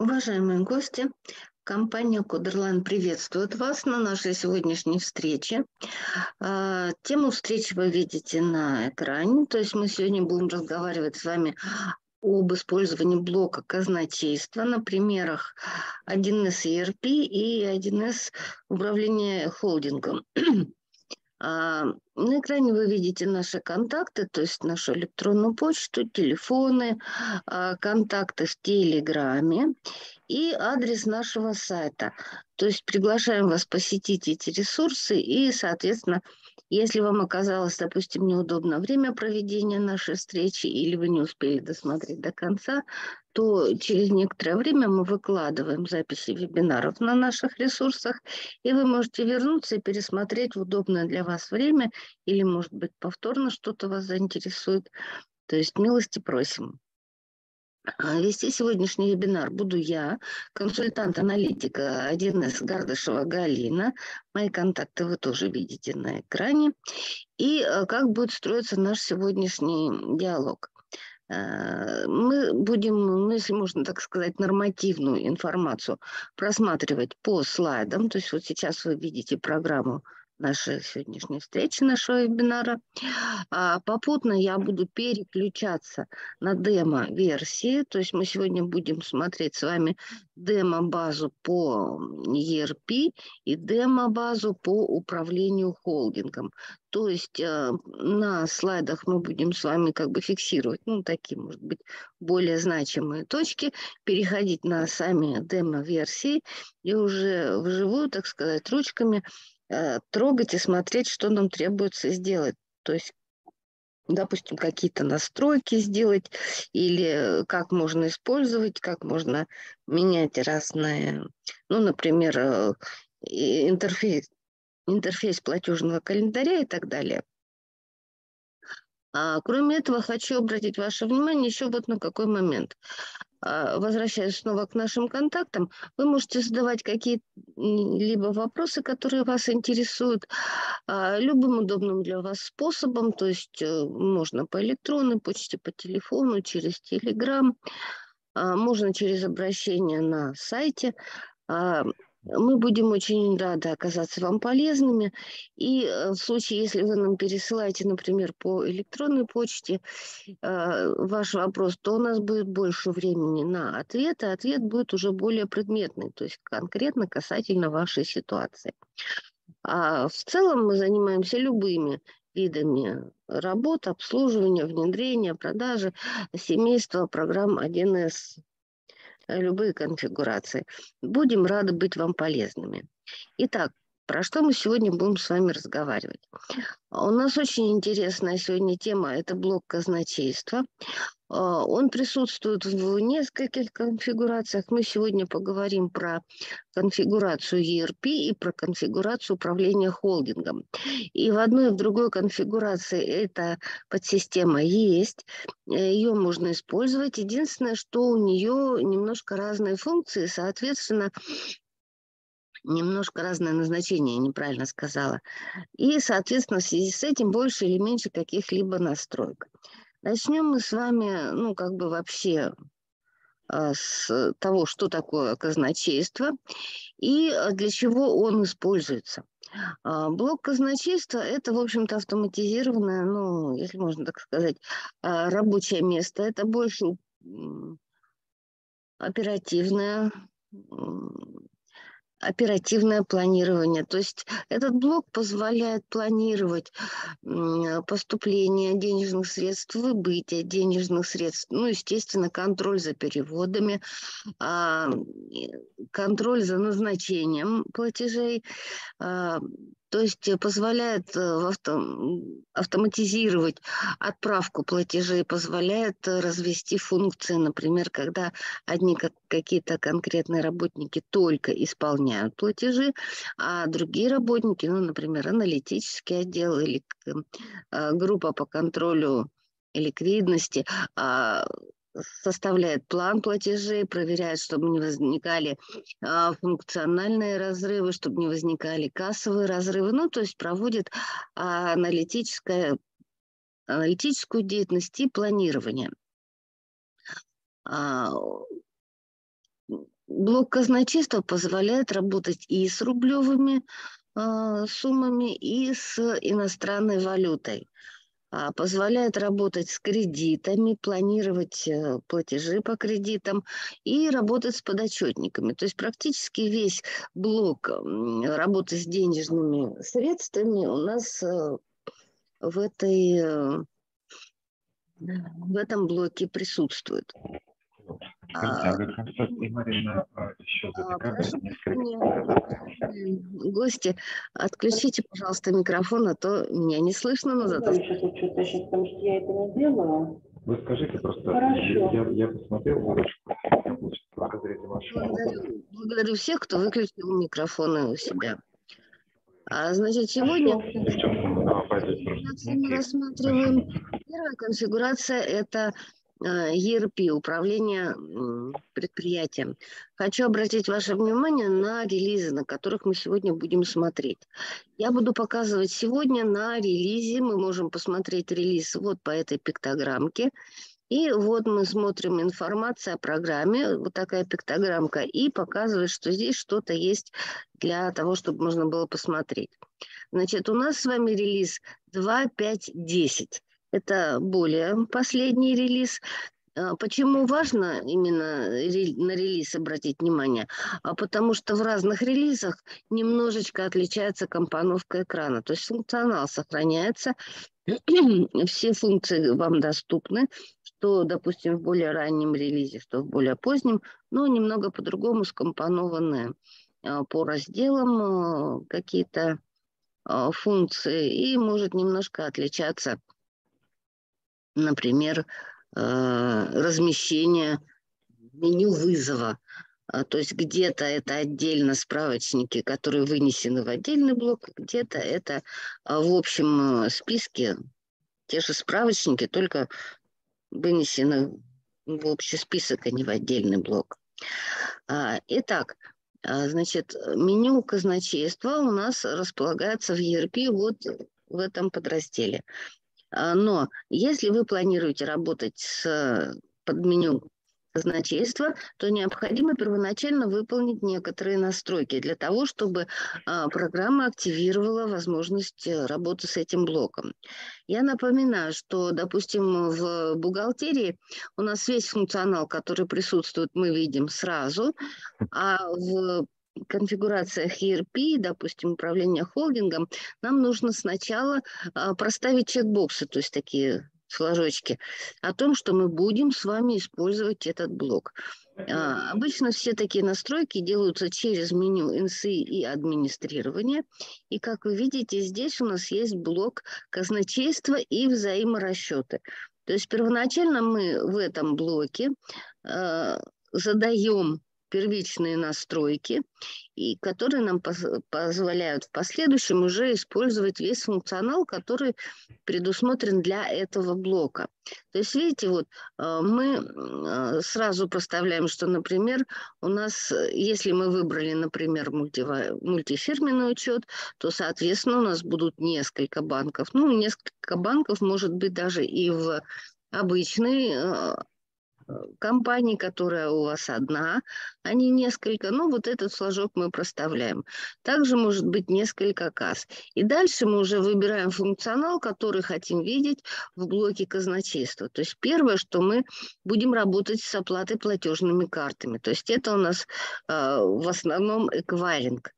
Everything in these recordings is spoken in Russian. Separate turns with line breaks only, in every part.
Уважаемые гости, компания Кодерлайн приветствует вас на нашей сегодняшней встрече. А, тему встречи вы видите на экране, то есть мы сегодня будем разговаривать с вами об использовании блока казначейства на примерах 1С ERP и 1С управления холдингом. А, на экране вы видите наши контакты, то есть нашу электронную почту, телефоны, а, контакты в Телеграме и адрес нашего сайта. То есть приглашаем вас посетить эти ресурсы и, соответственно, если вам оказалось, допустим, неудобно время проведения нашей встречи или вы не успели досмотреть до конца, то через некоторое время мы выкладываем записи вебинаров на наших ресурсах, и вы можете вернуться и пересмотреть в удобное для вас время, или, может быть, повторно что-то вас заинтересует. То есть милости просим. А, вести сегодняшний вебинар буду я, консультант-аналитика 1С Гардышева Галина. Мои контакты вы тоже видите на экране. И а, как будет строиться наш сегодняшний диалог. А, мы будем, ну, если можно так сказать, нормативную информацию просматривать по слайдам. То есть вот сейчас вы видите программу нашей сегодняшней встречи, нашего вебинара. А попутно я буду переключаться на демо-версии, то есть мы сегодня будем смотреть с вами демо-базу по ERP и демо-базу по управлению холдингом. То есть э, на слайдах мы будем с вами как бы фиксировать, ну, такие, может быть, более значимые точки, переходить на сами демо-версии и уже вживую, так сказать, ручками трогать и смотреть, что нам требуется сделать. То есть допустим, какие-то настройки сделать, или как можно использовать, как можно менять разные, ну, например, э, интерфейс, интерфейс платежного календаря и так далее. А, кроме этого, хочу обратить ваше внимание еще вот на какой момент. А, возвращаясь снова к нашим контактам, вы можете задавать какие-либо вопросы, которые вас интересуют, а, любым удобным для вас способом, то есть э, можно по электронной почте, по телефону, через Телеграм, можно через обращение на сайте. Мы будем очень рады оказаться вам полезными. И э, в случае, если вы нам пересылаете, например, по электронной почте э, ваш вопрос, то у нас будет больше времени на ответ, и ответ будет уже более предметный, то есть конкретно касательно вашей ситуации. А в целом мы занимаемся любыми видами работ, обслуживания, внедрения, продажи, семейства программ 1С любые конфигурации. Будем рады быть вам полезными. Итак, про что мы сегодня будем с вами разговаривать? У нас очень интересная сегодня тема – это блок казначейства. А, он присутствует в нескольких конфигурациях. Мы сегодня поговорим про конфигурацию ERP и про конфигурацию управления холдингом. И в одной и в другой конфигурации эта подсистема есть. Ее можно использовать. Единственное, что у нее немножко разные функции, соответственно, немножко разное назначение, неправильно сказала. И, соответственно, в связи с этим больше или меньше каких-либо настроек. Начнем мы с вами, ну, как бы вообще а, с того, что такое казначейство и а, для чего он используется. А, блок казначейства – это, в общем-то, автоматизированное, ну, если можно так сказать, рабочее место. Это больше оперативное оперативное планирование. То есть этот блок позволяет планировать поступление денежных средств, выбытие денежных средств, ну, естественно, контроль за переводами, а, контроль за назначением платежей, а, то есть э, позволяет э, автоматизировать отправку платежей, позволяет э, развести функции, например, когда одни какие-то конкретные работники только исполняют платежи, а другие работники, ну, например, аналитический отдел или группа по контролю ликвидности, а, составляет план платежей, проверяет, чтобы не возникали а, функциональные разрывы, чтобы не возникали кассовые разрывы, ну, то есть проводит а, аналитическое, аналитическую деятельность и планирование. А, блок казначейства позволяет работать и с рублевыми суммами, и с иностранной валютой. Позволяет работать с кредитами, планировать э, платежи по кредитам и работать с подотчетниками. То есть практически весь блок работы с денежными средствами у нас э, в, этой, э, в этом блоке присутствует.
А, Марина еще
Гости, отключите, пожалуйста, микрофон, а то меня не слышно, но зато...
Сейчас что-то сейчас, потому что я это не делала. Вы скажите просто, Хорошо. Я, я посмотрел выручку,
благодарю, благодарю всех, кто выключил микрофоны у себя. А, значит, сегодня мы рассматриваем первая конфигурация – это ERP, управление предприятием. Хочу обратить ваше внимание на релизы, на которых мы сегодня будем смотреть. Я буду показывать сегодня на релизе, мы можем посмотреть релиз вот по этой пиктограммке. И вот мы смотрим информацию о программе, вот такая пиктограммка, и показывает, что здесь что-то есть для того, чтобы можно было посмотреть. Значит, у нас с вами релиз 2.5.10. Это более последний релиз. А, почему важно именно на релиз обратить внимание? А потому что в разных релизах немножечко отличается компоновка экрана. То есть функционал сохраняется, все функции вам доступны, что, допустим, в более раннем релизе, что в более позднем, но немного по-другому скомпонованы а, по разделам а, какие-то функции и может немножко отличаться например, э, размещение меню вызова. А, то есть где-то это отдельно справочники, которые вынесены в отдельный блок, где-то это а, в общем э, списке те же справочники, только вынесены в общий список, а не в отдельный блок. А, итак, значит, меню казначейства у нас располагается в ERP вот в этом подразделе. А, но если вы планируете работать с под меню казначейства, то необходимо первоначально выполнить некоторые настройки для того, чтобы а, программа активировала возможность э, работы с этим блоком. Я напоминаю, что, допустим, в бухгалтерии у нас весь функционал, который присутствует, мы видим сразу, а в конфигурациях ERP, допустим, управления холдингом, нам нужно сначала а, проставить чекбоксы, то есть такие флажочки, о том, что мы будем с вами использовать этот блок. А, обычно все такие настройки делаются через меню NC и администрирование. И как вы видите, здесь у нас есть блок казначейства и взаиморасчеты. То есть первоначально мы в этом блоке э, задаем первичные настройки, и которые нам позволяют в последующем уже использовать весь функционал, который предусмотрен для этого блока. То есть, видите, вот э, мы э, сразу проставляем, что, например, у нас, если мы выбрали, например, мультифирменный учет, то, соответственно, у нас будут несколько банков. Ну, несколько банков, может быть, даже и в обычный э, компаний, которая у вас одна, а не несколько. Ну, вот этот флажок мы проставляем. Также может быть несколько касс. И дальше мы уже выбираем функционал, который хотим видеть в блоке казначейства. То есть первое, что мы будем работать с оплатой платежными картами. То есть это у нас э, в основном эквайринг.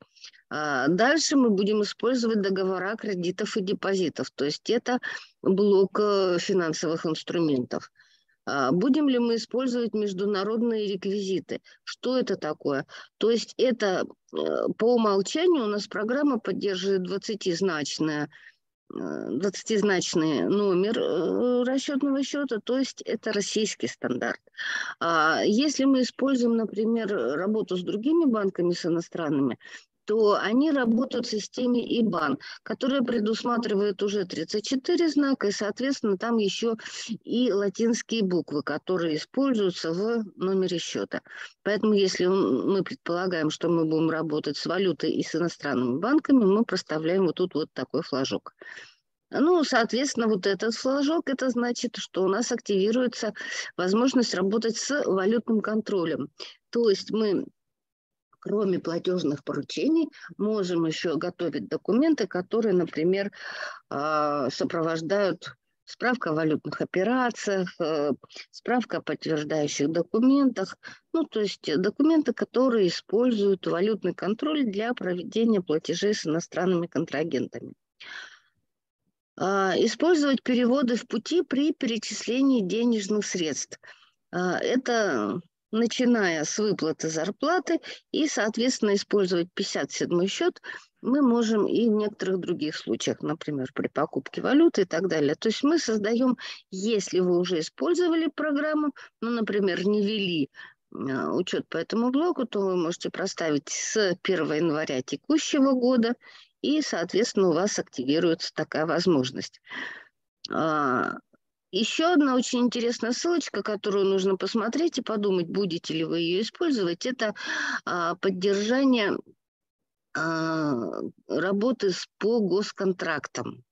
А дальше мы будем использовать договора кредитов и депозитов, то есть это блок э, финансовых инструментов. А, будем ли мы использовать международные реквизиты? Что это такое? То есть это э, по умолчанию у нас программа поддерживает 20-значное 20-значный э, номер э, расчетного счета, то есть это российский стандарт. А если мы используем, например, работу с другими банками, с иностранными, то они работают в системе IBAN, которая предусматривает уже 34 знака, и, соответственно, там еще и латинские буквы, которые используются в номере счета. Поэтому, если мы предполагаем, что мы будем работать с валютой и с иностранными банками, мы проставляем вот тут вот такой флажок. Ну, соответственно, вот этот флажок, это значит, что у нас активируется возможность работать с валютным контролем. То есть мы кроме платежных поручений, можем еще готовить документы, которые, например, а, сопровождают справка о валютных операциях, э, справка о подтверждающих документах, ну, то есть документы, которые используют валютный контроль для проведения платежей с иностранными контрагентами. А, использовать переводы в пути при перечислении денежных средств. А, это начиная с выплаты зарплаты и, соответственно, использовать 57 счет мы можем и в некоторых других случаях, например, при покупке валюты и так далее. То есть мы создаем, если вы уже использовали программу, ну, например, не вели а, учет по этому блоку, то вы можете проставить с 1 января текущего года, и, соответственно, у вас активируется такая возможность. Еще одна очень интересная ссылочка, которую нужно посмотреть и подумать, будете ли вы ее использовать, это а, поддержание а, работы по госконтрактам.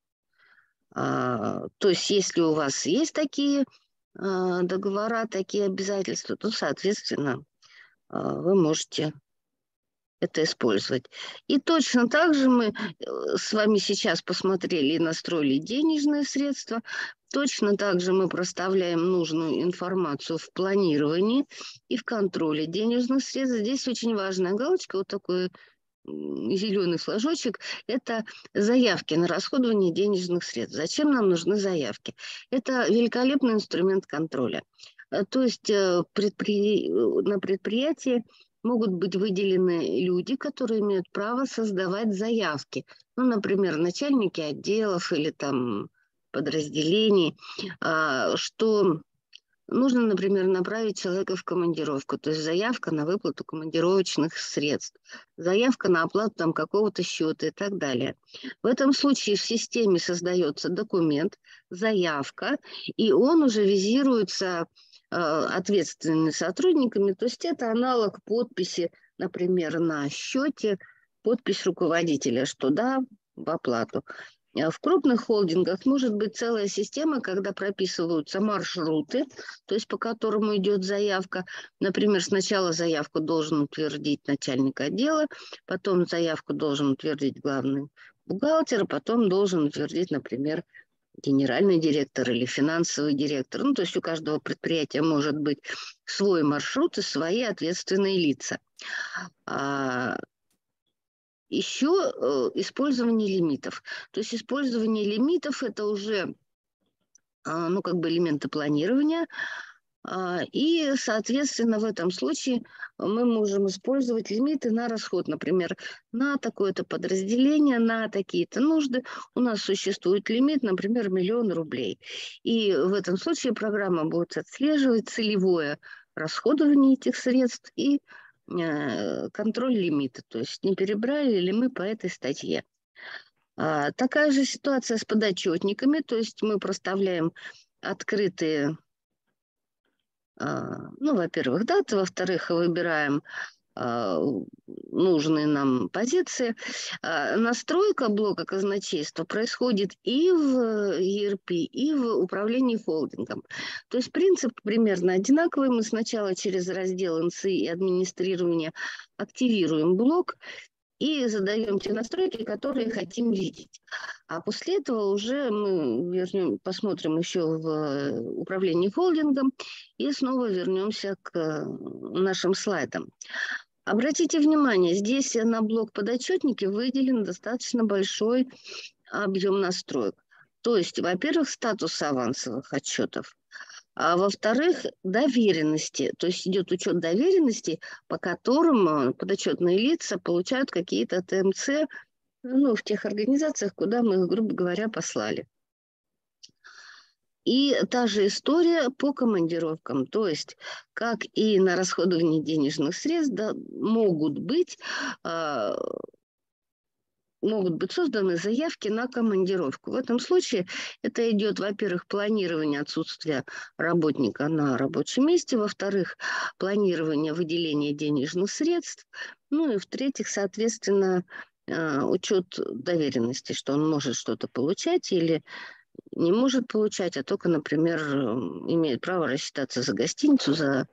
А, то есть, если у вас есть такие договора, такие обязательства, то, соответственно, вы можете это использовать. И точно так же мы э, с вами сейчас посмотрели и настроили денежные средства. Точно так же мы проставляем нужную информацию в планировании и в контроле денежных средств. Здесь очень важная галочка, вот такой зеленый флажочек, это заявки на расходование денежных средств. Зачем нам нужны заявки? Это великолепный инструмент контроля. Э, то есть э, предпри... на предприятии могут быть выделены люди, которые имеют право создавать заявки. Ну, например, начальники отделов или там подразделений, а, что нужно, например, направить человека в командировку, то есть заявка на выплату командировочных средств, заявка на оплату там какого-то счета и так далее. В этом случае в системе создается документ, заявка, и он уже визируется а, ответственными сотрудниками. То есть это аналог подписи, например, на счете, подпись руководителя, что да, в оплату. А в крупных холдингах может быть целая система, когда прописываются маршруты, то есть по которому идет заявка. Например, сначала заявку должен утвердить начальник отдела, потом заявку должен утвердить главный бухгалтер, а потом должен утвердить, например, генеральный директор или финансовый директор. Ну, то есть у каждого предприятия может быть свой маршрут и свои ответственные лица. Еще э, использование лимитов. То есть использование лимитов – это уже а, ну, как бы элементы планирования – а, и, соответственно, в этом случае мы можем использовать лимиты на расход, например, на такое-то подразделение, на такие-то нужды. У нас существует лимит, например, миллион рублей. И в этом случае программа будет отслеживать целевое расходование этих средств и контроль лимита, то есть не перебрали ли мы по этой статье. А, такая же ситуация с подотчетниками, то есть мы проставляем открытые а, ну, во-первых, даты, во-вторых, выбираем нужные нам позиции. А, настройка блока казначейства происходит и в ERP, и в управлении холдингом. То есть принцип примерно одинаковый. Мы сначала через раздел НСИ и администрирование активируем блок, и задаем те настройки, которые хотим видеть. А после этого уже мы вернем, посмотрим еще в управлении холдингом и снова вернемся к нашим слайдам. Обратите внимание, здесь на блок подотчетники выделен достаточно большой объем настроек. То есть, во-первых, статус авансовых отчетов. А во-вторых, доверенности. То есть идет учет доверенностей, по которым э, подотчетные лица получают какие-то ТМЦ ну, в тех организациях, куда мы их, грубо говоря, послали. И та же история по командировкам. То есть, как и на расходование денежных средств, да, могут быть э, могут быть созданы заявки на командировку. В этом случае это идет, во-первых, планирование отсутствия работника на рабочем месте, во-вторых, планирование выделения денежных средств, ну и в-третьих, соответственно, э, учет доверенности, что он может что-то получать или не может получать, а только, например, имеет право рассчитаться за гостиницу, за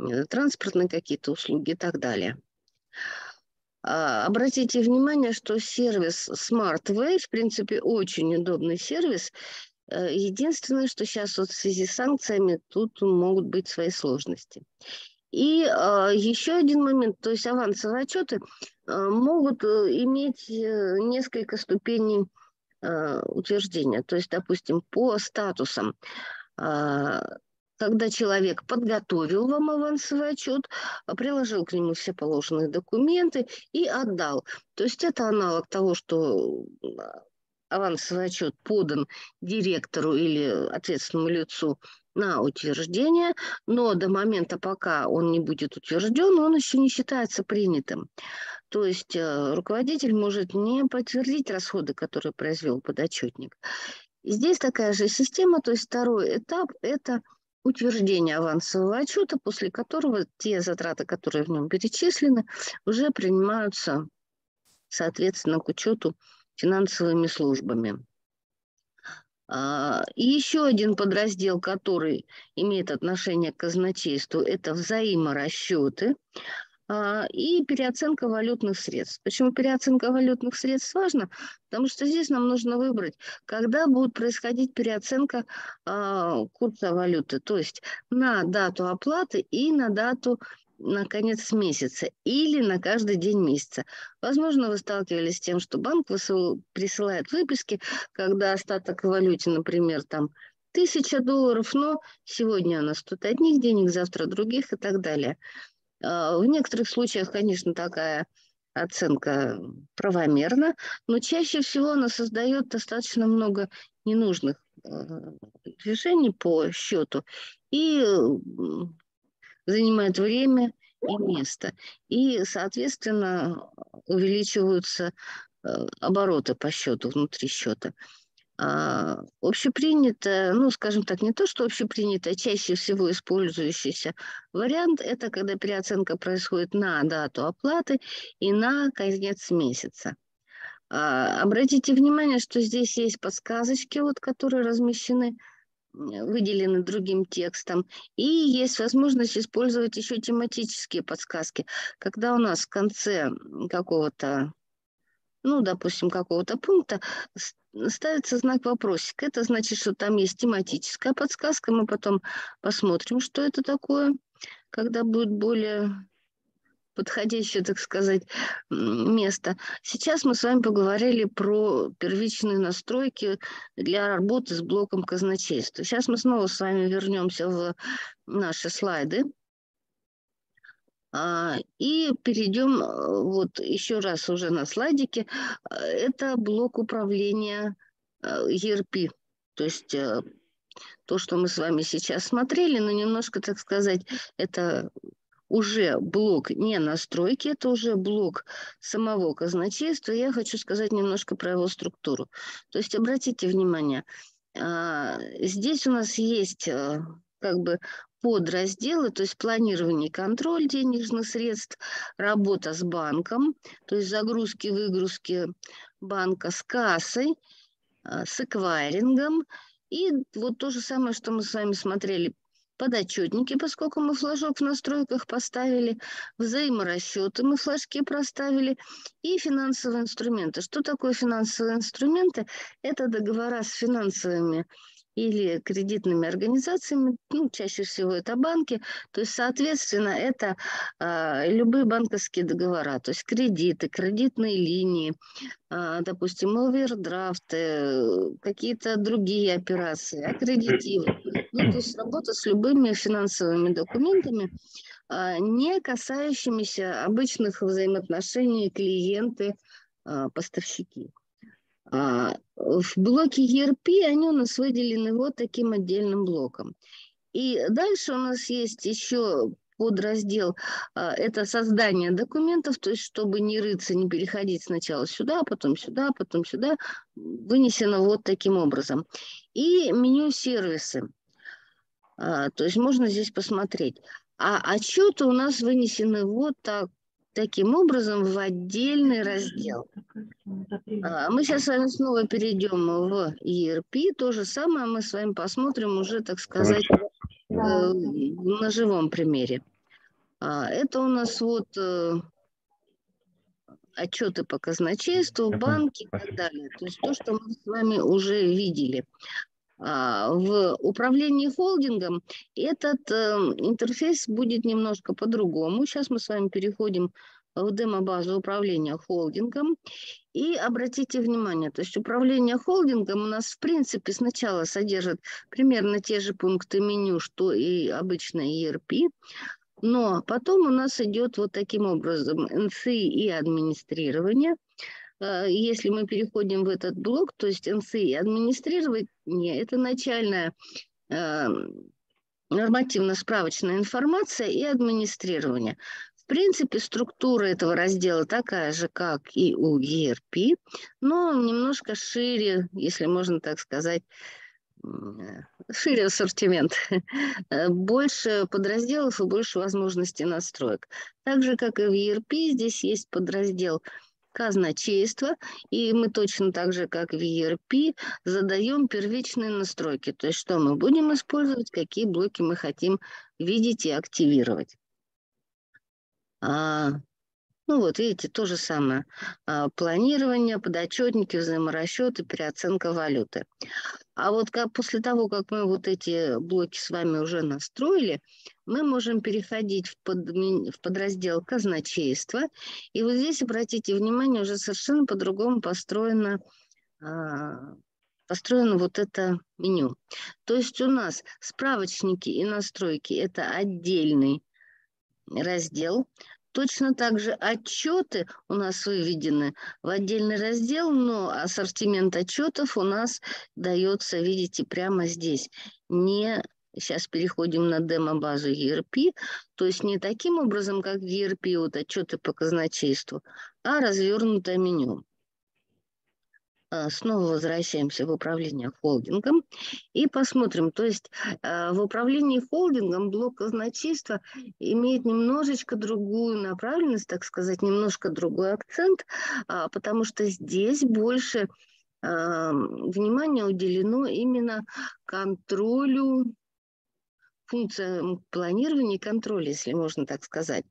э, транспортные какие-то услуги и так далее. А, обратите внимание, что сервис SmartWay, в принципе, очень удобный сервис. Э, единственное, что сейчас вот в связи с санкциями тут могут быть свои сложности. И э, еще один момент, то есть авансовые отчеты э, могут э, иметь несколько ступеней э, утверждения. То есть, допустим, по статусам. Э, когда человек подготовил вам авансовый отчет, а, приложил к нему все положенные документы и отдал. То есть это аналог того, что авансовый отчет подан директору или ответственному лицу на утверждение, но до момента, пока он не будет утвержден, он еще не считается принятым. То есть э, руководитель может не подтвердить расходы, которые произвел подотчетник. Здесь такая же система, то есть второй этап – это – утверждение авансового отчета, после которого те затраты, которые в нем перечислены, уже принимаются, соответственно, к учету финансовыми службами. А, и еще один подраздел, который имеет отношение к казначейству, это взаиморасчеты. А, и переоценка валютных средств. Почему переоценка валютных средств важна? Потому что здесь нам нужно выбрать, когда будет происходить переоценка а, курса валюты, то есть на дату оплаты и на дату на конец месяца или на каждый день месяца. Возможно, вы сталкивались с тем, что банк присылает выписки, когда остаток в валюте, например, там тысяча долларов, но сегодня у нас тут одних денег, завтра других и так далее. А, в некоторых случаях, конечно, такая оценка правомерна, но чаще всего она создает достаточно много ненужных а, движений по счету и занимает время и место. И, соответственно, увеличиваются а, обороты по счету, внутри счета. А, общепринято, ну, скажем так, не то, что общепринято, а чаще всего использующийся вариант – это когда переоценка происходит на дату оплаты и на конец месяца. А, обратите внимание, что здесь есть подсказочки, вот, которые размещены, выделены другим текстом, и есть возможность использовать еще тематические подсказки. Когда у нас в конце какого-то ну, допустим, какого-то пункта, ставится знак вопросик. Это значит, что там есть тематическая подсказка. Мы потом посмотрим, что это такое, когда будет более подходящее, так сказать, место. Сейчас мы с вами поговорили про первичные настройки для работы с блоком казначейства. Сейчас мы снова с вами вернемся в наши слайды. А, и перейдем э, вот еще раз уже на слайдике. Э, это блок управления ERP. Э, То есть то, что мы с вами сейчас смотрели, но немножко, так сказать, это уже блок не настройки, это уже блок самого казначейства. Я хочу сказать немножко про его структуру. То есть обратите внимание, а, здесь у нас есть как бы подразделы, то есть планирование и контроль денежных средств, работа с банком, то есть загрузки, выгрузки банка с кассой, а, с эквайрингом. И вот то же самое, что мы с вами смотрели подотчетники, поскольку мы флажок в настройках поставили, взаиморасчеты мы флажки проставили, и финансовые инструменты. Что такое финансовые инструменты? Это договора с финансовыми или кредитными организациями, ну, чаще всего это банки, то есть, соответственно, это э, любые банковские договора, то есть кредиты, кредитные линии, э, допустим, овердрафты, какие-то другие операции, аккредитивы. Ну, то есть работа с любыми финансовыми документами, э, не касающимися обычных взаимоотношений клиенты-поставщики. А, в блоке ERP они у нас выделены вот таким отдельным блоком. И дальше у нас есть еще подраздел а, это создание документов, то есть чтобы не рыться, не переходить сначала сюда, потом сюда, потом сюда, вынесено вот таким образом. И меню сервисы, а, то есть можно здесь посмотреть. А отчеты у нас вынесены вот так, таким образом в отдельный раздел. А, мы сейчас с вами снова перейдем в ERP. То же самое мы с вами посмотрим уже, так сказать, э, на живом примере. А, это у нас вот э, отчеты по казначейству, банки и так далее. То есть то, что мы с вами уже видели. А, в управлении холдингом этот эм, интерфейс будет немножко по-другому. Сейчас мы с вами переходим в демо-базу управления холдингом. И обратите внимание, то есть управление холдингом у нас в принципе сначала содержит примерно те же пункты меню, что и обычно ERP, но потом у нас идет вот таким образом NCI и администрирование. Э, если мы переходим в этот блок, то есть NCI администрирование, это начальная эм, нормативно-справочная информация и администрирование. В принципе, структура этого раздела такая же, как и у ERP, но немножко шире, если можно так сказать, шире ассортимент, больше подразделов и больше возможностей настроек. Так же, как и в ERP, здесь есть подраздел казначейства, и мы точно так же, как в ERP, задаем первичные настройки, то есть что мы будем использовать, какие блоки мы хотим видеть и активировать. Ну вот, видите, то же самое. А, планирование, подотчетники, взаиморасчеты, переоценка валюты. А вот как, после того, как мы вот эти блоки с вами уже настроили, мы можем переходить в, под, в подраздел казначейства. И вот здесь, обратите внимание, уже совершенно по-другому построено, а, построено вот это меню. То есть у нас справочники и настройки – это отдельный раздел. Точно так же отчеты у нас выведены в отдельный раздел, но ассортимент отчетов у нас дается, видите, прямо здесь. Не сейчас переходим на демо-базу ERP, то есть не таким образом, как в ERP, вот отчеты по казначейству, а развернутое меню. А, снова возвращаемся в управление холдингом и посмотрим. То есть а, в управлении холдингом блок казначейства имеет немножечко другую направленность, так сказать, немножко другой акцент, а, потому что здесь больше внимания уделено именно контролю функциям планирования и контроля, если можно так сказать.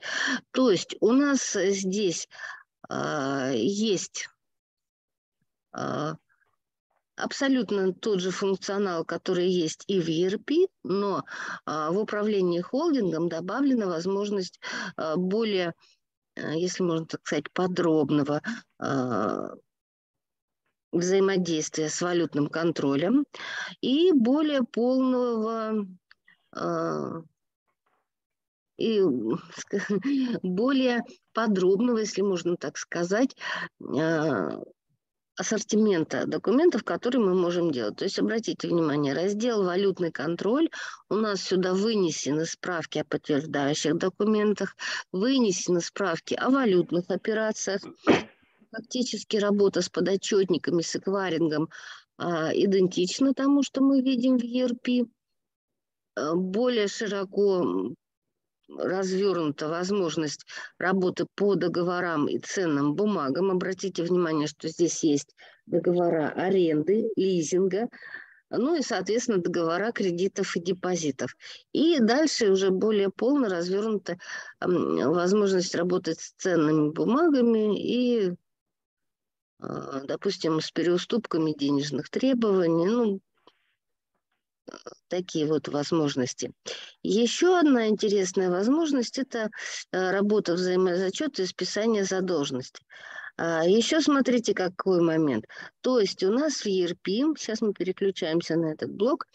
То есть у нас здесь есть абсолютно тот же функционал, который есть и в ERP, но а, в управлении холдингом добавлена возможность а, более, если можно так сказать, подробного взаимодействия с валютным контролем и более полного и более подробного, если можно так сказать, ассортимента документов, которые мы можем делать. То есть обратите внимание, раздел «Валютный контроль». У нас сюда вынесены справки о подтверждающих документах, вынесены справки о валютных операциях. Фактически работа с подотчетниками, с эквайрингом а, идентична тому, что мы видим в ERP. А, более широко развернута возможность работы по договорам и ценным бумагам. Обратите внимание, что здесь есть договора аренды, лизинга, ну и, соответственно, договора кредитов и депозитов. И дальше уже более полно развернута возможность работать с ценными бумагами и, а, допустим, с переуступками денежных требований, ну, такие вот возможности. Еще одна интересная возможность – это э, работа взаимозачета и списание задолженности. А, Еще смотрите, какой момент. То есть у нас в ERP, сейчас мы переключаемся на этот блок,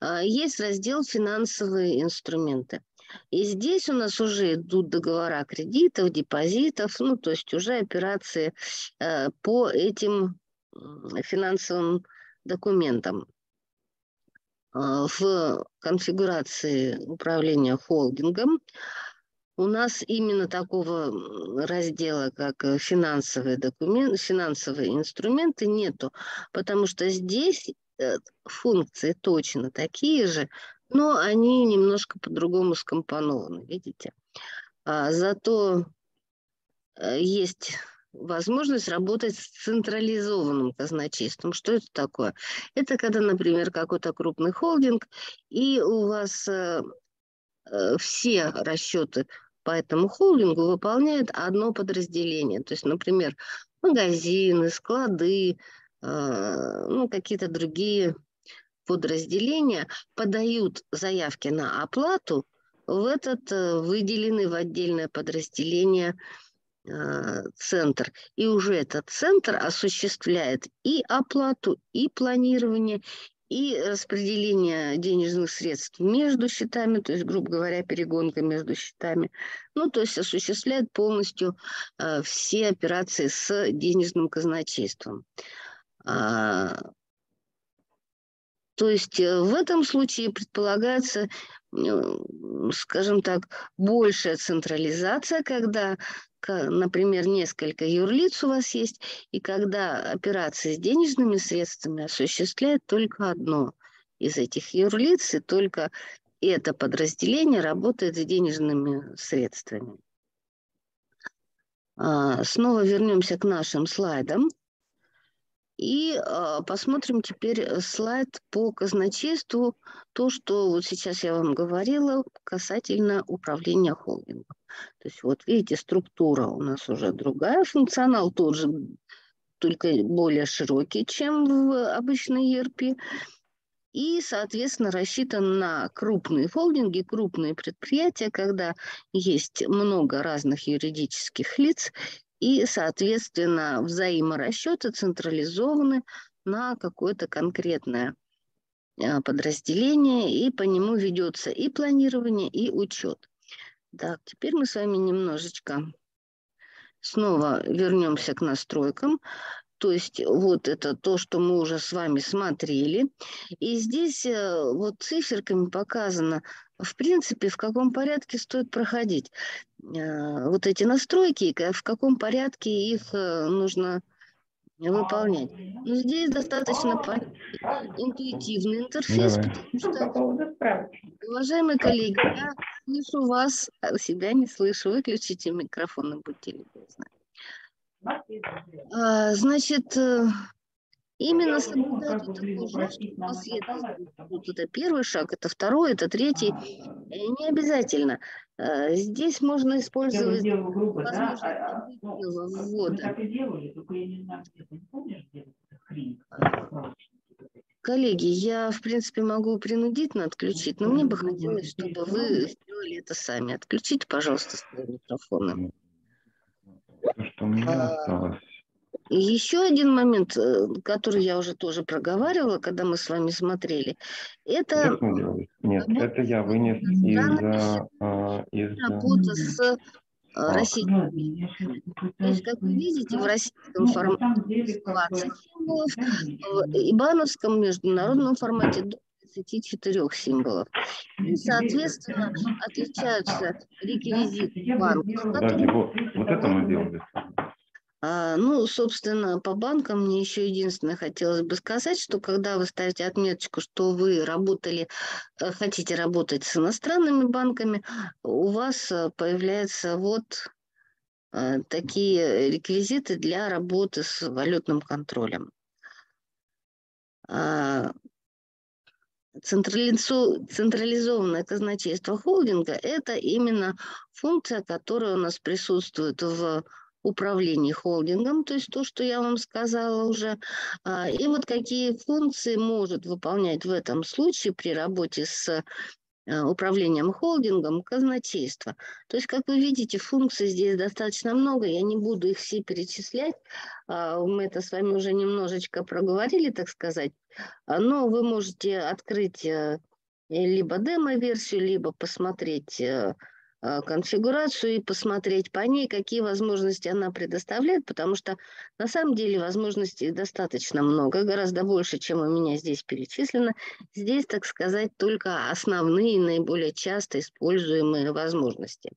а, есть раздел «Финансовые инструменты». И здесь у нас уже идут договора кредитов, депозитов, ну, то есть уже операции э, по этим финансовым документам. А, в конфигурации управления холдингом у нас именно такого раздела, как э, финансовые документы, финансовые инструменты нету, потому что здесь э, функции точно такие же, но они немножко по-другому скомпонованы, видите. А, зато э, есть возможность работать с централизованным казначейством. Что это такое? Это когда, например, какой-то крупный холдинг, и у вас э, э, все расчеты по этому холдингу выполняет одно подразделение. То есть, например, магазины, склады, э, ну, какие-то другие подразделения подают заявки на оплату в этот э, выделенный в отдельное подразделение э, центр. И уже этот центр осуществляет и оплату, и планирование, и распределение денежных средств между счетами, то есть, грубо говоря, перегонка между счетами. Ну, то есть осуществляет полностью э, все операции с денежным казначейством. А, то есть э, в этом случае предполагается, скажем так, большая централизация, когда например, несколько юрлиц у вас есть, и когда операции с денежными средствами осуществляет только одно из этих юрлиц, и только это подразделение работает с денежными средствами. А, снова вернемся к нашим слайдам. И э, посмотрим теперь слайд по казначейству, то, что вот сейчас я вам говорила касательно управления холдингом. То есть вот видите, структура у нас уже другая, функционал тот же, только более широкий, чем в обычной ERP. И, соответственно, рассчитан на крупные холдинги, крупные предприятия, когда есть много разных юридических лиц, и, соответственно, взаиморасчеты централизованы на какое-то конкретное а, подразделение, и по нему ведется и планирование, и учет. Так, теперь мы с вами немножечко снова вернемся к настройкам. То есть вот это то, что мы уже с вами смотрели. И здесь э, вот циферками показано, в принципе, в каком порядке стоит проходить э, вот эти настройки, в каком порядке их э, нужно выполнять. Но ну, здесь достаточно интуитивный интерфейс, потому что, уважаемые коллеги, я слышу вас, а себя не слышу. Выключите микрофон и будьте любезны. А, значит, э, именно соблюдать вот такую жесткую последовательность. Вот это первый шаг, это второй, это третий. Не обязательно. Э, здесь можно использовать возможность
а, ну, ввода.
Коллеги, я, в принципе, могу принудительно отключить, но мне бы хотелось, чтобы вы сделали это сами. Отключите, пожалуйста, свои микрофоны.
Что у меня а,
Еще один момент, э, который я уже тоже проговаривала, когда мы с вами смотрели, это...
Нет, это я вынес из... А, из...
Работа с а, российскими. То есть, как вы видите, в российском формате 20 символов, в ибановском международном формате до 34 символов. И, соответственно, отличаются реквизиты банков.
Которые... Вот, вот это мы делали.
А, ну, собственно, по банкам мне еще единственное хотелось бы сказать, что когда вы ставите отметочку, что вы работали, э, хотите работать с иностранными банками, у вас э, появляются вот э, такие реквизиты для работы с валютным контролем. А, централизованное казначейство холдинга – это именно функция, которая у нас присутствует в управлении холдингом, то есть то, что я вам сказала уже, а, и вот какие функции может выполнять в этом случае при работе с а, управлением холдингом казначейство. То есть, как вы видите, функций здесь достаточно много, я не буду их все перечислять, а, мы это с вами уже немножечко проговорили, так сказать, но вы можете открыть э, либо демо-версию, либо посмотреть э, конфигурацию и посмотреть по ней, какие возможности она предоставляет, потому что на самом деле возможностей достаточно много, гораздо больше, чем у меня здесь перечислено. Здесь, так сказать, только основные, наиболее часто используемые возможности.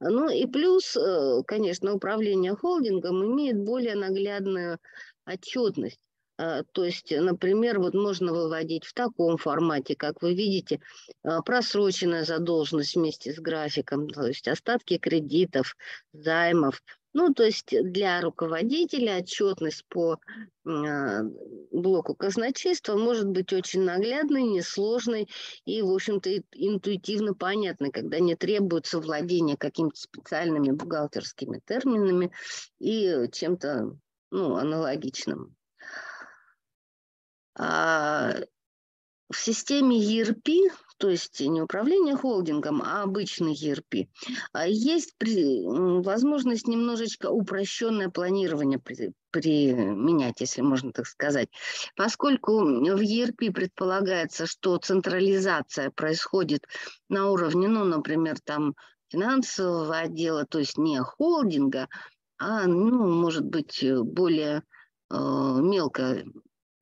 Ну и плюс, э, конечно, управление холдингом имеет более наглядную отчетность. А, то есть, например, вот можно выводить в таком формате, как вы видите, а, просроченная задолженность вместе с графиком, то есть остатки кредитов, займов, Ну, то есть для руководителя отчетность по э, блоку казначейства может быть очень наглядной, несложной и, в общем-то, интуитивно понятной, когда не требуется владение какими-то специальными бухгалтерскими терминами и чем-то ну, аналогичным. А в системе ERP то есть не управление холдингом, а обычный ERP, а есть возможность немножечко упрощенное планирование при, применять, если можно так сказать. Поскольку в ERP предполагается, что централизация происходит на уровне, ну, например, там финансового отдела, то есть не холдинга, а, ну, может быть, более э, мелко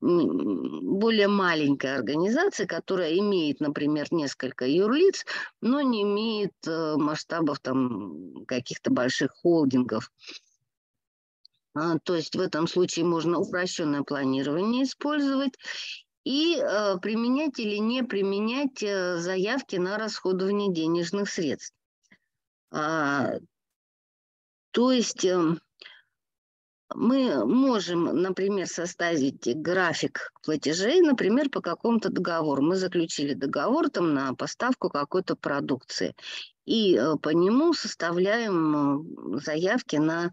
более маленькая организация, которая имеет, например, несколько юрлиц, но не имеет э, масштабов там каких-то больших холдингов. А, то есть в этом случае можно упрощенное планирование использовать и э, применять или не применять э, заявки на расходование денежных средств. А, то есть эм, мы можем, например, составить график платежей, например, по какому-то договору. Мы заключили договор там, на поставку какой-то продукции. И э, по нему составляем э, заявки на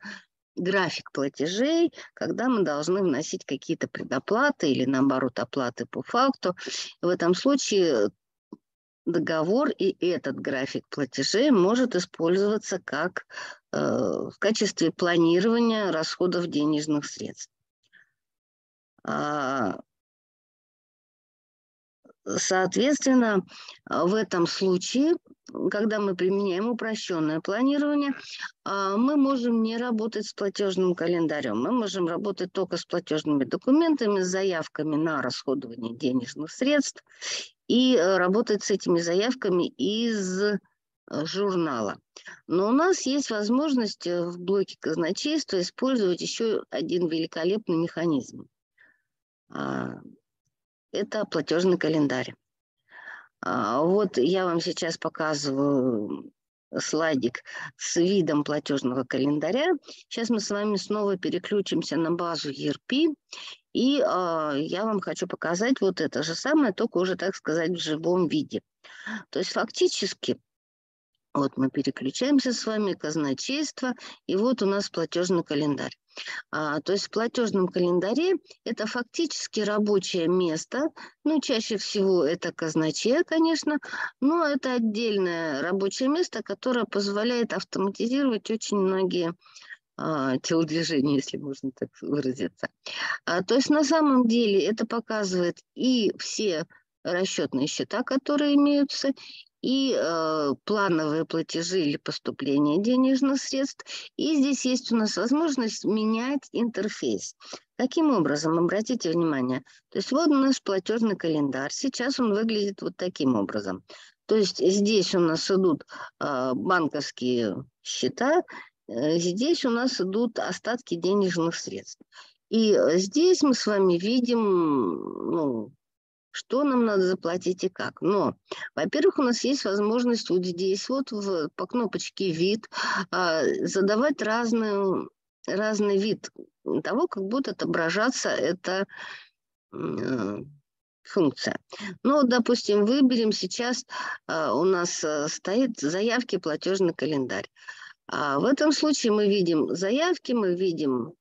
график платежей, когда мы должны вносить какие-то предоплаты или, наоборот, оплаты по факту. В этом случае договор и этот график платежей может использоваться как в качестве планирования расходов денежных средств. А, соответственно, в этом случае, когда мы применяем упрощенное планирование, а, мы можем не работать с платежным календарем. Мы можем работать только с платежными документами, с заявками на расходование денежных средств и э, работать с этими заявками из э, журнала. Но у нас есть возможность э, в блоке казначейства использовать еще один великолепный механизм. А, это платежный календарь. А, вот я вам сейчас показываю слайдик с видом платежного календаря. Сейчас мы с вами снова переключимся на базу ERP и э, я вам хочу показать вот это же самое, только уже, так сказать, в живом виде. То есть фактически, вот мы переключаемся с вами, казначейство, и вот у нас платежный календарь. А, то есть в платежном календаре это фактически рабочее место, ну, чаще всего это казначея, конечно, но это отдельное рабочее место, которое позволяет автоматизировать очень многие а, телодвижения, если можно так выразиться. А, то есть на самом деле это показывает и все расчетные счета, которые имеются, и э, плановые платежи или поступления денежных средств. И здесь есть у нас возможность менять интерфейс. Каким образом? Обратите внимание. То есть вот наш платежный календарь. Сейчас он выглядит вот таким образом. То есть здесь у нас идут э, банковские счета, Э, здесь у нас идут остатки денежных средств. И э, здесь мы с вами видим, ну, что нам надо заплатить и как. Но, во-первых, у нас есть возможность вот здесь вот в, по кнопочке «Вид» а, задавать разную, разный вид того, как будет отображаться эта э, функция. Ну, допустим, выберем сейчас, а, у нас стоит заявки платежный календарь. А в этом случае мы видим заявки, мы видим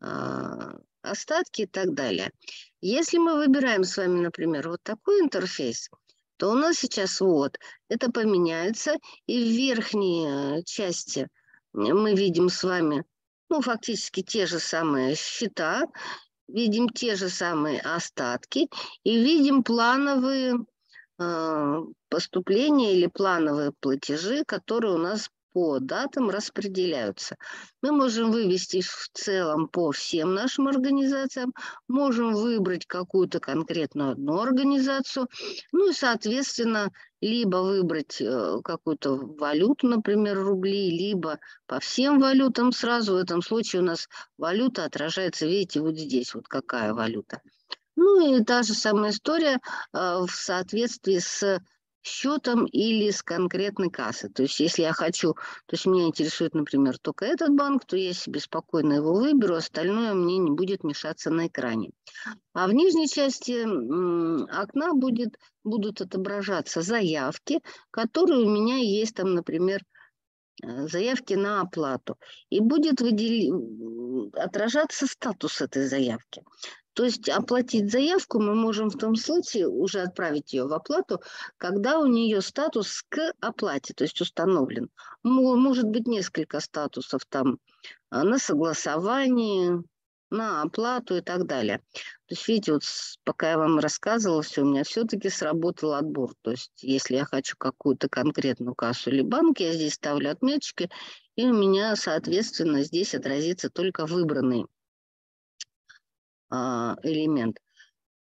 а, остатки и так далее. Если мы выбираем с вами, например, вот такой интерфейс, то у нас сейчас вот это поменяется, и в верхней части мы видим с вами, ну, фактически те же самые счета, видим те же самые остатки и видим плановые э, поступления или плановые платежи, которые у нас по датам распределяются. Мы можем вывести в целом по всем нашим организациям, можем выбрать какую-то конкретную одну организацию, ну и, соответственно, либо выбрать э, какую-то валюту, например, рубли, либо по всем валютам сразу. В этом случае у нас валюта отражается, видите, вот здесь, вот какая валюта. Ну и та же самая история э, в соответствии с счетом или с конкретной кассы. То есть если я хочу, то есть меня интересует, например, только этот банк, то я себе спокойно его выберу, остальное мне не будет мешаться на экране. А в нижней части окна будет, будут отображаться заявки, которые у меня есть там, например, э, заявки на оплату. И будет выдел... отражаться статус этой заявки. То есть оплатить заявку мы можем в том случае уже отправить ее в оплату, когда у нее статус к оплате, то есть установлен. Может быть несколько статусов там а, на согласование, на оплату и так далее. То есть, видите, вот пока я вам рассказывала все, у меня все-таки сработал отбор. То есть, если я хочу какую-то конкретную кассу или банк, я здесь ставлю отметочки, и у меня, соответственно, здесь отразится только выбранный элемент.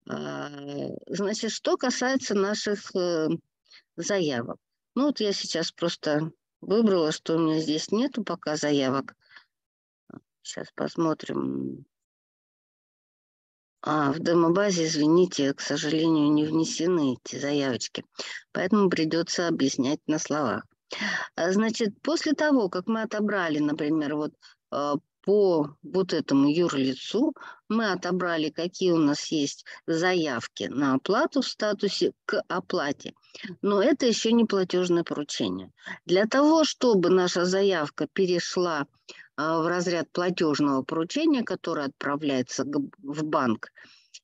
А, значит, что касается наших э, заявок. Ну вот я сейчас просто выбрала, что у меня здесь нету пока заявок. Сейчас посмотрим. А, в демобазе, извините, к сожалению, не внесены эти заявочки. Поэтому придется объяснять на словах. А, значит, после того, как мы отобрали, например, вот по вот этому юрлицу мы отобрали, какие у нас есть заявки на оплату в статусе к оплате. Но это еще не платежное поручение. Для того, чтобы наша заявка перешла а, в разряд платежного поручения, которое отправляется в банк,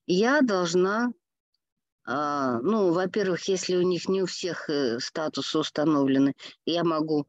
я должна а, ну, во-первых, если у них не у всех э, статусы установлены, я могу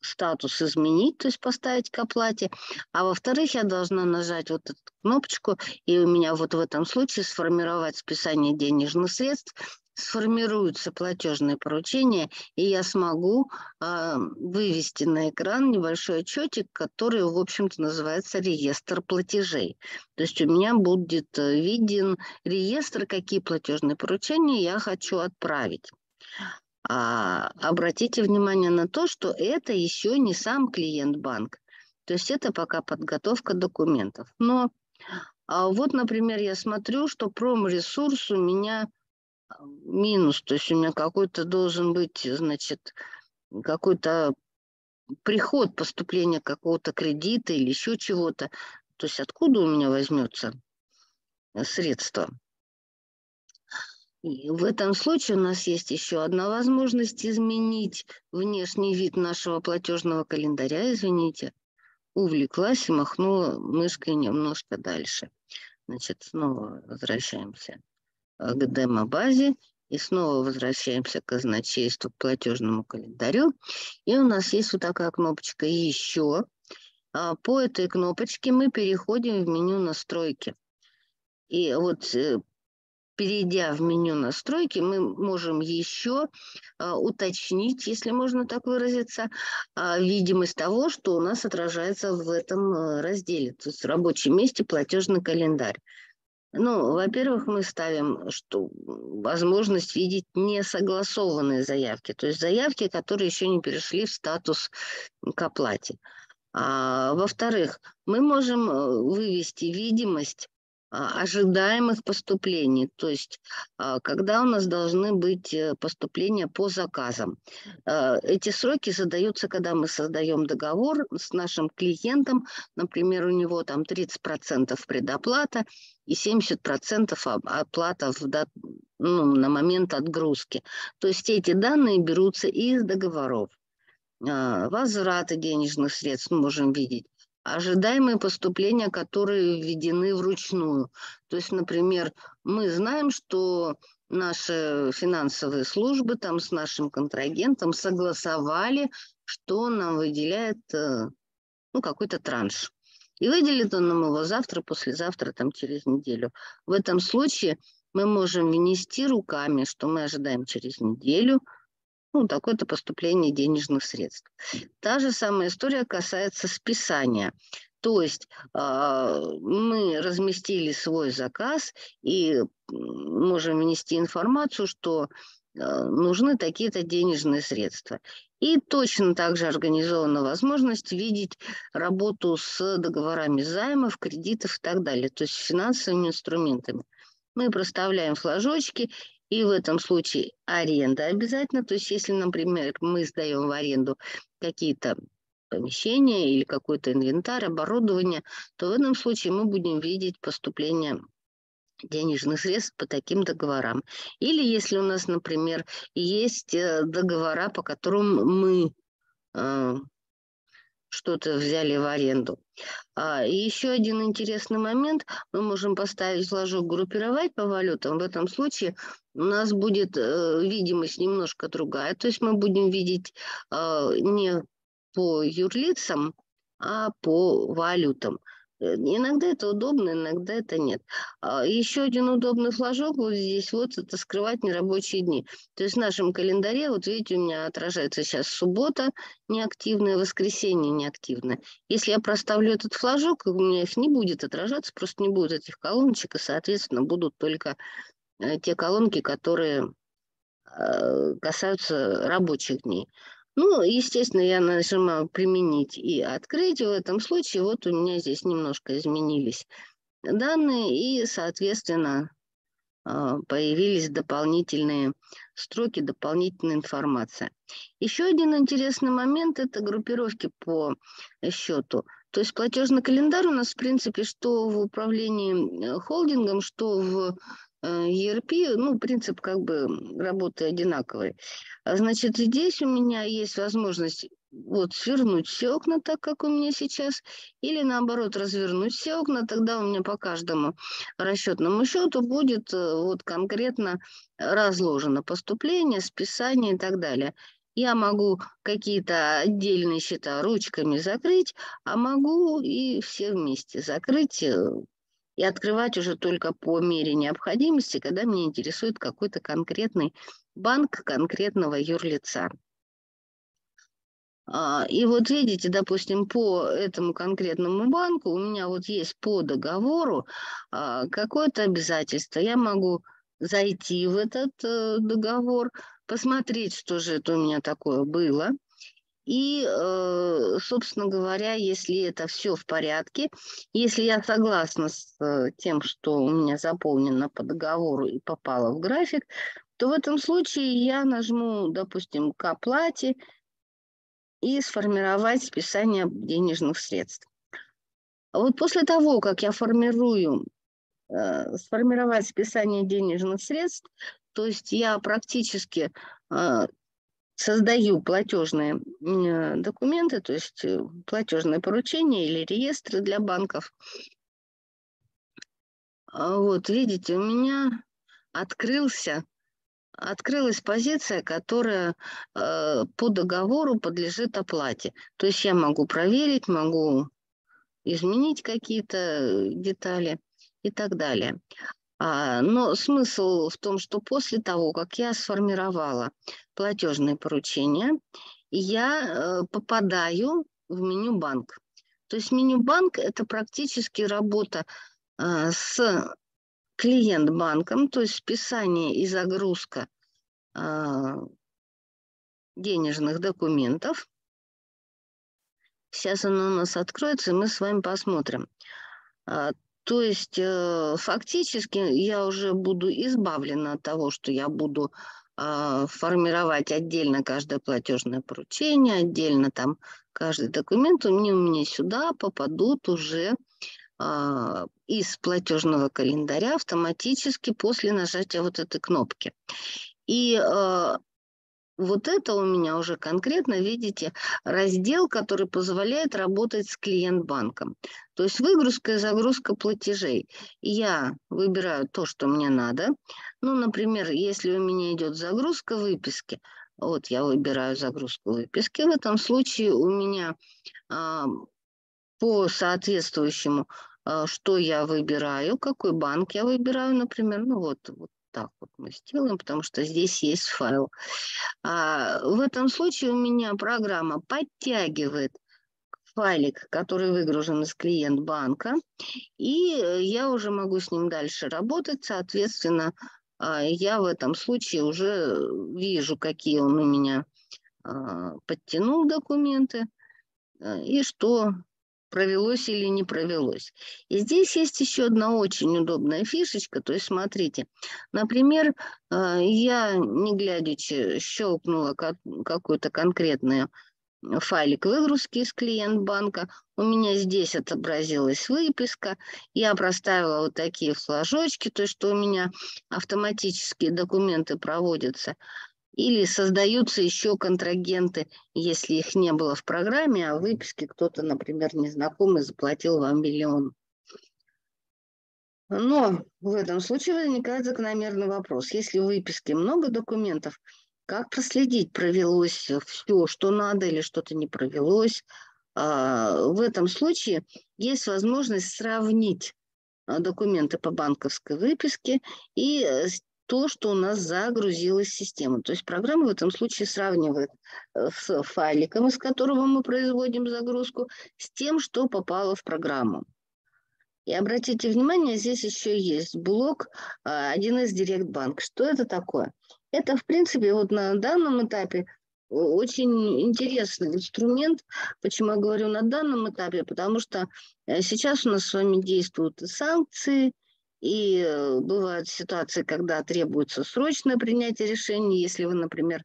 статус изменить, то есть поставить к оплате. А во-вторых, я должна нажать вот эту кнопочку, и у меня вот в этом случае сформировать списание денежных средств, сформируется платежное поручение, и я смогу э, вывести на экран небольшой отчетик, который, в общем-то, называется реестр платежей. То есть у меня будет э, виден реестр, какие платежные поручения я хочу отправить. А, обратите внимание на то, что это еще не сам клиент-банк. То есть это пока подготовка документов. Но а вот, например, я смотрю, что промресурс у меня а, минус, то есть у меня какой-то должен быть, значит, какой-то приход поступления какого-то кредита или еще чего-то. То есть откуда у меня возьмется средство? И в этом случае у нас есть еще одна возможность изменить внешний вид нашего платежного календаря. Извините, увлеклась и махнула мышкой немножко дальше. Значит, снова возвращаемся э, к демо-базе и снова возвращаемся к казначейству, к платежному календарю. И у нас есть вот такая кнопочка «Еще». А по этой кнопочке мы переходим в меню «Настройки». И вот э, перейдя в меню настройки, мы можем еще а, уточнить, если можно так выразиться, а, видимость того, что у нас отражается в этом а, разделе, то есть в рабочем месте платежный календарь. Ну, во-первых, мы ставим что, возможность видеть несогласованные заявки, то есть заявки, которые еще не перешли в статус к оплате. А, во-вторых, мы можем э, вывести видимость ожидаемых поступлений, то есть а, когда у нас должны быть э, поступления по заказам. А, эти сроки задаются, когда мы создаем договор с нашим клиентом, например, у него там 30% предоплата и 70% оплата в ну, на момент отгрузки. То есть эти данные берутся из договоров. Возвраты денежных средств мы можем видеть ожидаемые поступления, которые введены вручную. То есть, например, мы знаем, что наши финансовые службы там с нашим контрагентом согласовали, что нам выделяет э, ну, какой-то транш. И выделит он нам его завтра, послезавтра, там, через неделю. В этом случае мы можем внести руками, что мы ожидаем через неделю – ну, такое-то поступление денежных средств. Та же самая история касается списания. То есть э, мы разместили свой заказ и можем внести информацию, что э, нужны такие-то денежные средства. И точно так же организована возможность видеть работу с договорами займов, кредитов и так далее, то есть финансовыми инструментами. Мы проставляем флажочки И в этом случае аренда обязательно. То есть если, например, мы сдаем в аренду какие-то помещения или какой-то инвентарь, оборудование, то в этом случае мы будем видеть поступление денежных средств по таким договорам. Или если у нас, например, есть э, договора, по которым мы э, что-то взяли в аренду. А, и еще один интересный момент. Мы можем поставить флажок «Группировать по валютам». В этом случае у нас будет э, видимость немножко другая. То есть мы будем видеть э, не по юрлицам, а по валютам. Э, иногда это удобно, иногда это нет. А, еще один удобный флажок вот здесь вот, это скрывать нерабочие дни. То есть в нашем календаре, вот видите, у меня отражается сейчас суббота неактивная, воскресенье неактивное. Если я проставлю этот флажок, у меня их не будет отражаться, просто не будет этих колоночек, и, соответственно, будут только э, те колонки, которые э, касаются рабочих дней. Ну, естественно, я нажимаю «Применить» и «Открыть». В этом случае вот у меня здесь немножко изменились данные, и, соответственно, а, появились дополнительные строки, дополнительная информация. Еще один интересный момент – это группировки по счету. То есть платежный календарь у нас, в принципе, что в управлении э, холдингом, что в ERP, э, ну, принцип как бы работы одинаковый. А, значит, здесь у меня есть возможность вот свернуть все окна так, как у меня сейчас, или наоборот развернуть все окна, тогда у меня по каждому расчетному счету будет э, вот конкретно разложено поступление, списание и так далее. Я могу какие-то отдельные счета ручками закрыть, а могу и все вместе закрыть э, и открывать уже только по мере необходимости, когда меня интересует какой-то конкретный банк конкретного юрлица. А, и вот видите, допустим, по этому конкретному банку у меня вот есть по договору а, какое-то обязательство. Я могу зайти в этот э, договор, посмотреть, что же это у меня такое было, и, э, собственно говоря, если это все в порядке, если я согласна с э, тем, что у меня заполнено по договору и попало в график, то в этом случае я нажму, допустим, к оплате и сформировать списание денежных средств. Вот после того, как я формирую, э, сформировать списание денежных средств, то есть я практически создаю платежные э, документы, то есть э, платежные поручения или реестры для банков. А вот, видите, у меня открылся, открылась позиция, которая э, по договору подлежит оплате. То есть я могу проверить, могу изменить какие-то детали и так далее. А, но смысл в том, что после того, как я сформировала платежное поручение, я э, попадаю в меню банк. То есть меню банк – это практически работа э, с клиент-банком, то есть списание и загрузка э, денежных документов. Сейчас оно у нас откроется, и мы с вами посмотрим. А, то есть э, фактически я уже буду избавлена от того, что я буду э, формировать отдельно каждое платежное поручение, отдельно там каждый документ. У меня, меня сюда попадут уже э, из платежного календаря автоматически после нажатия вот этой кнопки. И э, вот это у меня уже конкретно, видите, раздел, который позволяет работать с клиент-банком. То есть выгрузка и загрузка платежей. Я выбираю то, что мне надо. Ну, например, если у меня идет загрузка выписки, вот я выбираю загрузку выписки. В этом случае у меня а, по соответствующему, а, что я выбираю, какой банк я выбираю, например, ну вот, вот так вот мы сделаем, потому что здесь есть файл. А, в этом случае у меня программа подтягивает файлик, который выгружен из клиент банка, и я уже могу с ним дальше работать. Соответственно, а, я в этом случае уже вижу, какие он у меня а, подтянул документы, а, и что провелось или не провелось. И здесь есть еще одна очень удобная фишечка. То есть, смотрите, например, э, я, не глядячи, щелкнула какую-то конкретную файлик выгрузки из клиент банка. У меня здесь отобразилась выписка. Я проставила вот такие флажочки, то есть что у меня автоматические документы проводятся. Или создаются еще контрагенты, если их не было в программе, а в выписке кто-то, например, незнакомый заплатил вам миллион. Но в этом случае возникает закономерный вопрос. Если в выписке много документов, как проследить, провелось все, что надо или что-то не провелось? А, в этом случае есть возможность сравнить а, документы по банковской выписке и э, то, что у нас загрузилась система. То есть программа в этом случае сравнивает э, с файликом, из которого мы производим загрузку, с тем, что попало в программу. И обратите внимание, здесь еще есть блок 1С Директ Банк. Что это такое? Это, в принципе, вот на данном этапе очень интересный инструмент. Почему я говорю на данном этапе? Потому что э, сейчас у нас с вами действуют санкции, и э, бывают ситуации, когда требуется срочное принятие решения, если вы, например,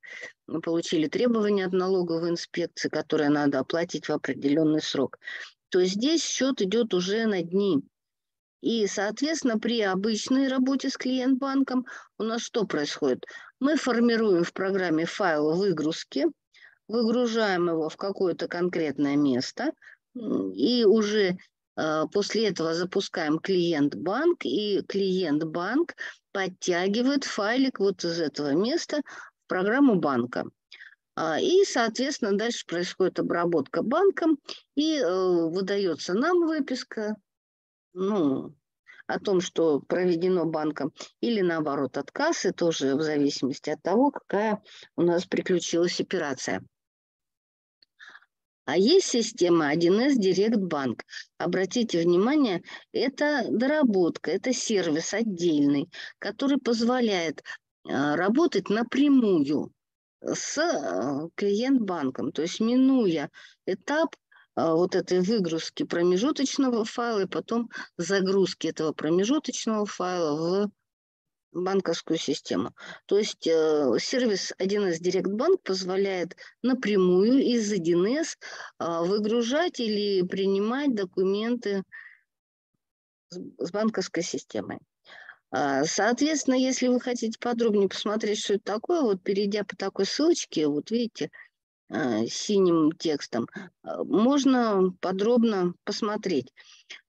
получили требования от налоговой инспекции, которые надо оплатить в определенный срок, то здесь счет идет уже на дни. И, соответственно, при обычной работе с клиент-банком у нас что происходит? Мы формируем в программе файл выгрузки, выгружаем его в какое-то конкретное место, и уже после этого запускаем клиент-банк, и клиент-банк подтягивает файлик вот из этого места в программу банка. А, и, соответственно, дальше происходит обработка банком, и э, выдается нам выписка, ну, о том, что проведено банком, или наоборот отказ, и тоже в зависимости от того, какая у нас приключилась операция. А есть система 1С Direct Bank. Обратите внимание, это доработка, это сервис отдельный, который позволяет а, работать напрямую с а, клиент-банком, то есть минуя этап а, вот этой выгрузки промежуточного файла и потом загрузки этого промежуточного файла в банковскую систему. То есть э, сервис 1С Direct Bank позволяет напрямую из 1С э, выгружать или принимать документы с, с банковской системой. А, соответственно, если вы хотите подробнее посмотреть, что это такое, вот перейдя по такой ссылочке, вот видите, синим текстом, э, можно подробно посмотреть.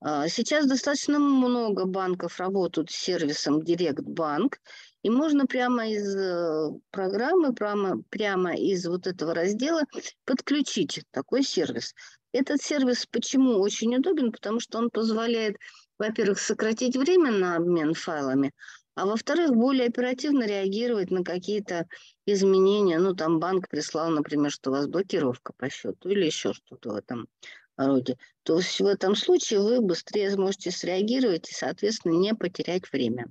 А, сейчас достаточно много банков работают с сервисом Bank, и можно прямо из э, программы, прямо, прямо из вот этого раздела подключить такой сервис. Этот сервис почему очень удобен? Потому что он позволяет, во-первых, сократить время на обмен файлами, а во-вторых, более оперативно реагировать на какие-то изменения. Ну, там банк прислал, например, что у вас блокировка по счету или еще что-то в этом роде. То есть в этом случае вы быстрее сможете среагировать и, соответственно, не потерять время.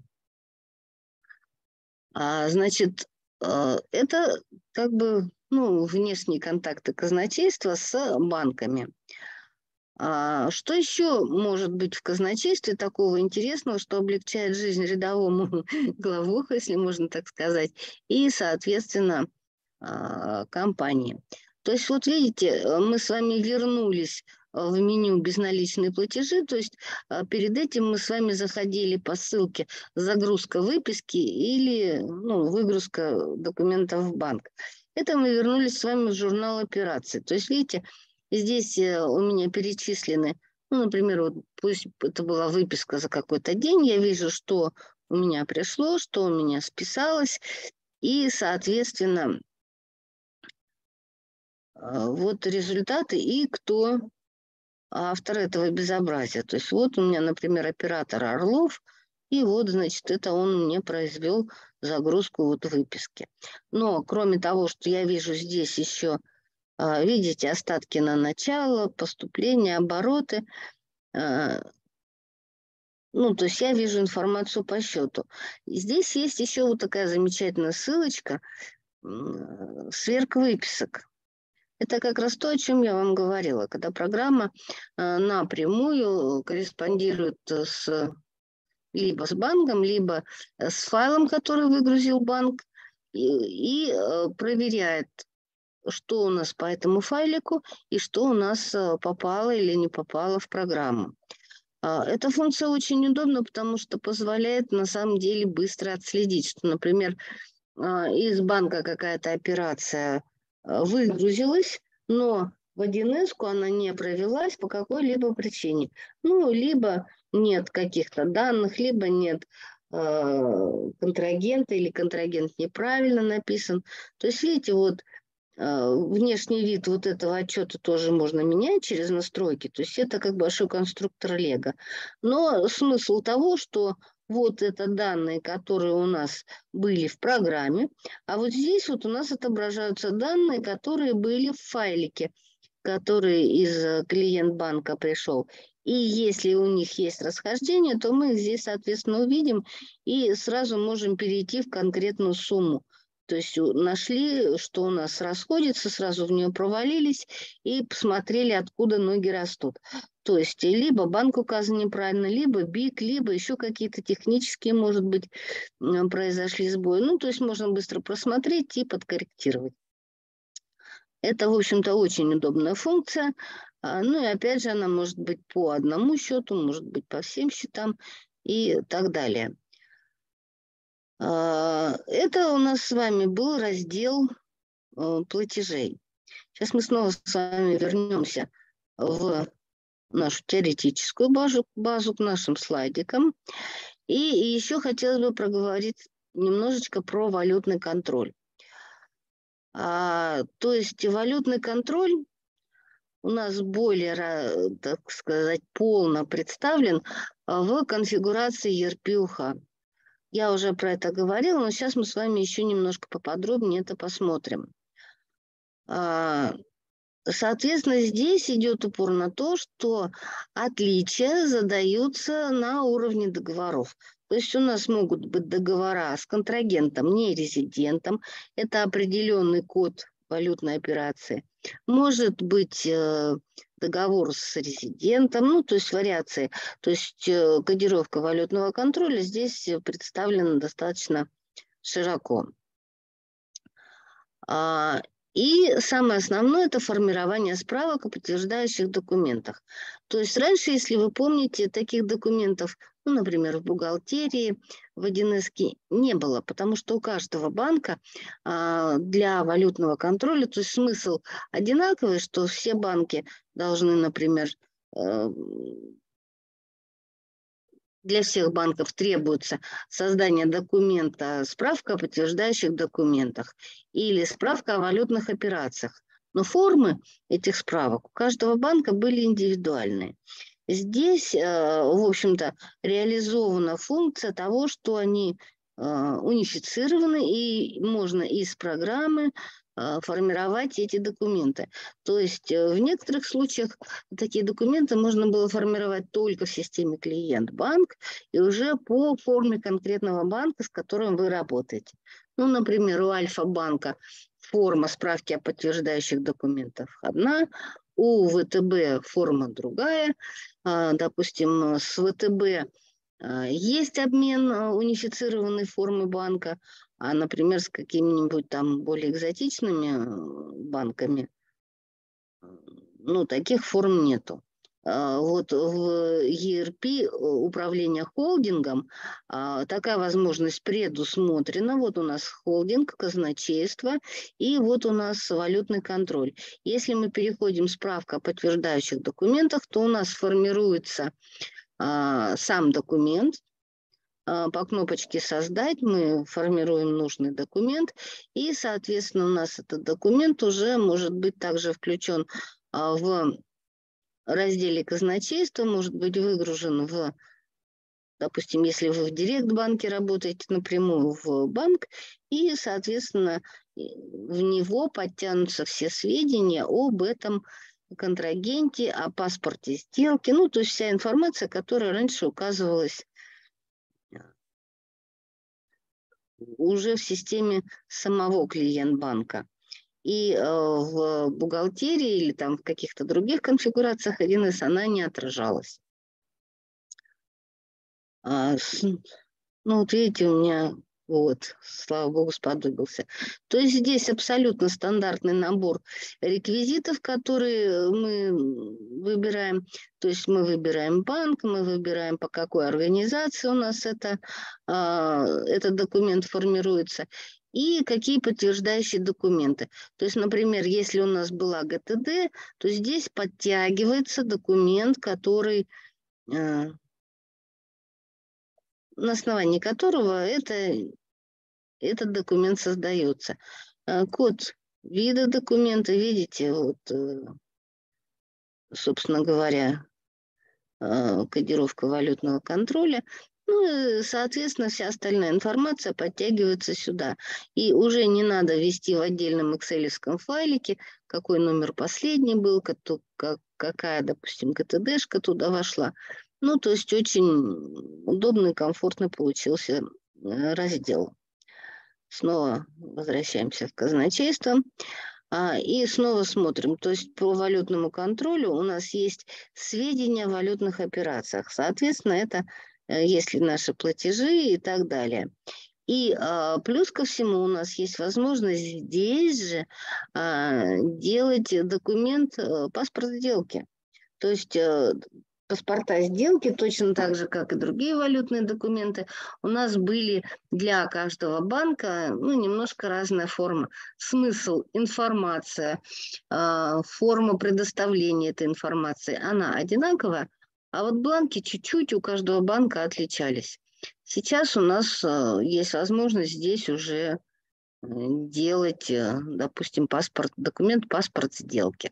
А, значит, э, это как бы ну, внешние контакты казначейства с банками. А что еще может быть в казначействе такого интересного, что облегчает жизнь рядовому главуху, если можно так сказать, и, соответственно, а, компании? То есть вот видите, мы с вами вернулись в меню безналичные платежи, то есть а, перед этим мы с вами заходили по ссылке загрузка выписки или ну, выгрузка документов в банк. Это мы вернулись с вами в журнал операций. То есть, видите, Здесь э, у меня перечислены, ну, например, вот пусть это была выписка за какой-то день, я вижу, что у меня пришло, что у меня списалось, и, соответственно, а, вот результаты и кто автор этого безобразия. То есть вот у меня, например, оператор Орлов, и вот, значит, это он мне произвел загрузку вот выписки. Но кроме того, что я вижу здесь еще видите остатки на начало, поступления, обороты. А, ну, то есть я вижу информацию по счету. И здесь есть еще вот такая замечательная ссылочка сверх выписок. Это как раз то, о чем я вам говорила, когда программа э, напрямую корреспондирует с либо с банком, либо с файлом, который выгрузил банк, и, и проверяет, что у нас по этому файлику и что у нас попало или не попало в программу. А, эта функция очень удобна, потому что позволяет на самом деле быстро отследить, что, например, а, из банка какая-то операция а, выгрузилась, но в 1С она не провелась по какой-либо причине. Ну, либо нет каких-то данных, либо нет контрагента или контрагент неправильно написан. То есть, видите, вот внешний вид вот этого отчета тоже можно менять через настройки. То есть это как большой конструктор Лего. Но смысл того, что вот это данные, которые у нас были в программе, а вот здесь вот у нас отображаются данные, которые были в файлике, который из э, клиент банка пришел. И если у них есть расхождение, то мы их здесь, соответственно, увидим и сразу можем перейти в конкретную сумму. То есть нашли, что у нас расходится, сразу в нее провалились и посмотрели, откуда ноги растут. То есть либо банк указан неправильно, либо БИК, либо еще какие-то технические, может быть, произошли сбои. Ну, то есть можно быстро просмотреть и подкорректировать. Это, в общем-то, очень удобная функция. А, ну и опять же, она может быть по одному счету, может быть по всем счетам и так далее. А, это у нас с вами был раздел э, платежей. Сейчас мы снова с вами вернемся в нашу теоретическую базу, базу к нашим слайдикам. И еще хотелось бы проговорить немножечко про валютный контроль. А, то есть валютный контроль у нас более, так сказать, полно представлен в конфигурации ERP-UHA. Я уже про это говорила, но сейчас мы с вами еще немножко поподробнее это посмотрим. А, соответственно, здесь идет упор на то, что отличия задаются на уровне договоров. То есть у нас могут быть договора с контрагентом, не резидентом. Это определенный код валютной операции. Может быть э, договор с резидентом, ну, то есть вариации. То есть э, кодировка валютного контроля здесь представлена достаточно широко. И самое основное – это формирование справок о подтверждающих документах. То есть раньше, если вы помните, таких документов, ну, например, в бухгалтерии, в 1 не было, потому что у каждого банка а, для валютного контроля, то есть смысл одинаковый, что все банки должны, например, э, для всех банков требуется создание документа, справка о подтверждающих документах или справка о валютных операциях. Но формы этих справок у каждого банка были индивидуальные. Здесь, э, в общем-то, реализована функция того, что они э, унифицированы и можно из программы формировать эти документы. То есть э, в некоторых случаях такие документы можно было формировать только в системе клиент-банк и уже по форме конкретного банка, с которым вы работаете. Ну, например, у Альфа-банка форма справки о подтверждающих документах одна, у ВТБ форма другая. А, допустим, с ВТБ а, есть обмен унифицированной формы банка, а, например, с какими-нибудь там более экзотичными э, банками, ну, таких форм нету. А, вот в ERP э, управление холдингом а, такая возможность предусмотрена. Вот у нас холдинг, казначейство и вот у нас валютный контроль. Если мы переходим справка о подтверждающих документах, то у нас формируется а, сам документ, по кнопочке «Создать» мы формируем нужный документ, и, соответственно, у нас этот документ уже может быть также включен а, в разделе казначейства, может быть выгружен в, допустим, если вы в Директ-банке работаете напрямую в банк, и, соответственно, в него подтянутся все сведения об этом контрагенте, о паспорте сделки, ну, то есть вся информация, которая раньше указывалась уже в системе самого клиент банка. и э, в бухгалтерии или там в каких-то других конфигурациях 1С она не отражалась. А, ну, вот видите, у меня вот, слава богу, сподобился. То есть здесь абсолютно стандартный набор реквизитов, которые мы выбираем. То есть мы выбираем банк, мы выбираем, по какой организации у нас это, а, этот документ формируется и какие подтверждающие документы. То есть, например, если у нас была ГТД, то здесь подтягивается документ, который а, на основании которого это, этот документ создается. А, код вида документа, видите, вот, э, собственно говоря, а, кодировка валютного контроля. Ну соответственно, вся остальная информация подтягивается сюда. И уже не надо ввести в отдельном excel файлике, какой номер последний был, какая, допустим, ГТДшка туда вошла. Ну, то есть очень удобный, комфортный получился э, раздел. Снова возвращаемся в казначейство. А, и снова смотрим. То есть по валютному контролю у нас есть сведения о валютных операциях. Соответственно, это э, если наши платежи и так далее. И а, плюс ко всему у нас есть возможность здесь же а, делать документ, а, паспорт сделки. То есть паспорта сделки, точно так же, как и другие валютные документы, у нас были для каждого банка ну, немножко разная форма. Смысл, информация, а, форма предоставления этой информации, она одинаковая, а вот бланки чуть-чуть у каждого банка отличались. Сейчас у нас а, есть возможность здесь уже э, делать, э, допустим, паспорт, документ паспорт сделки.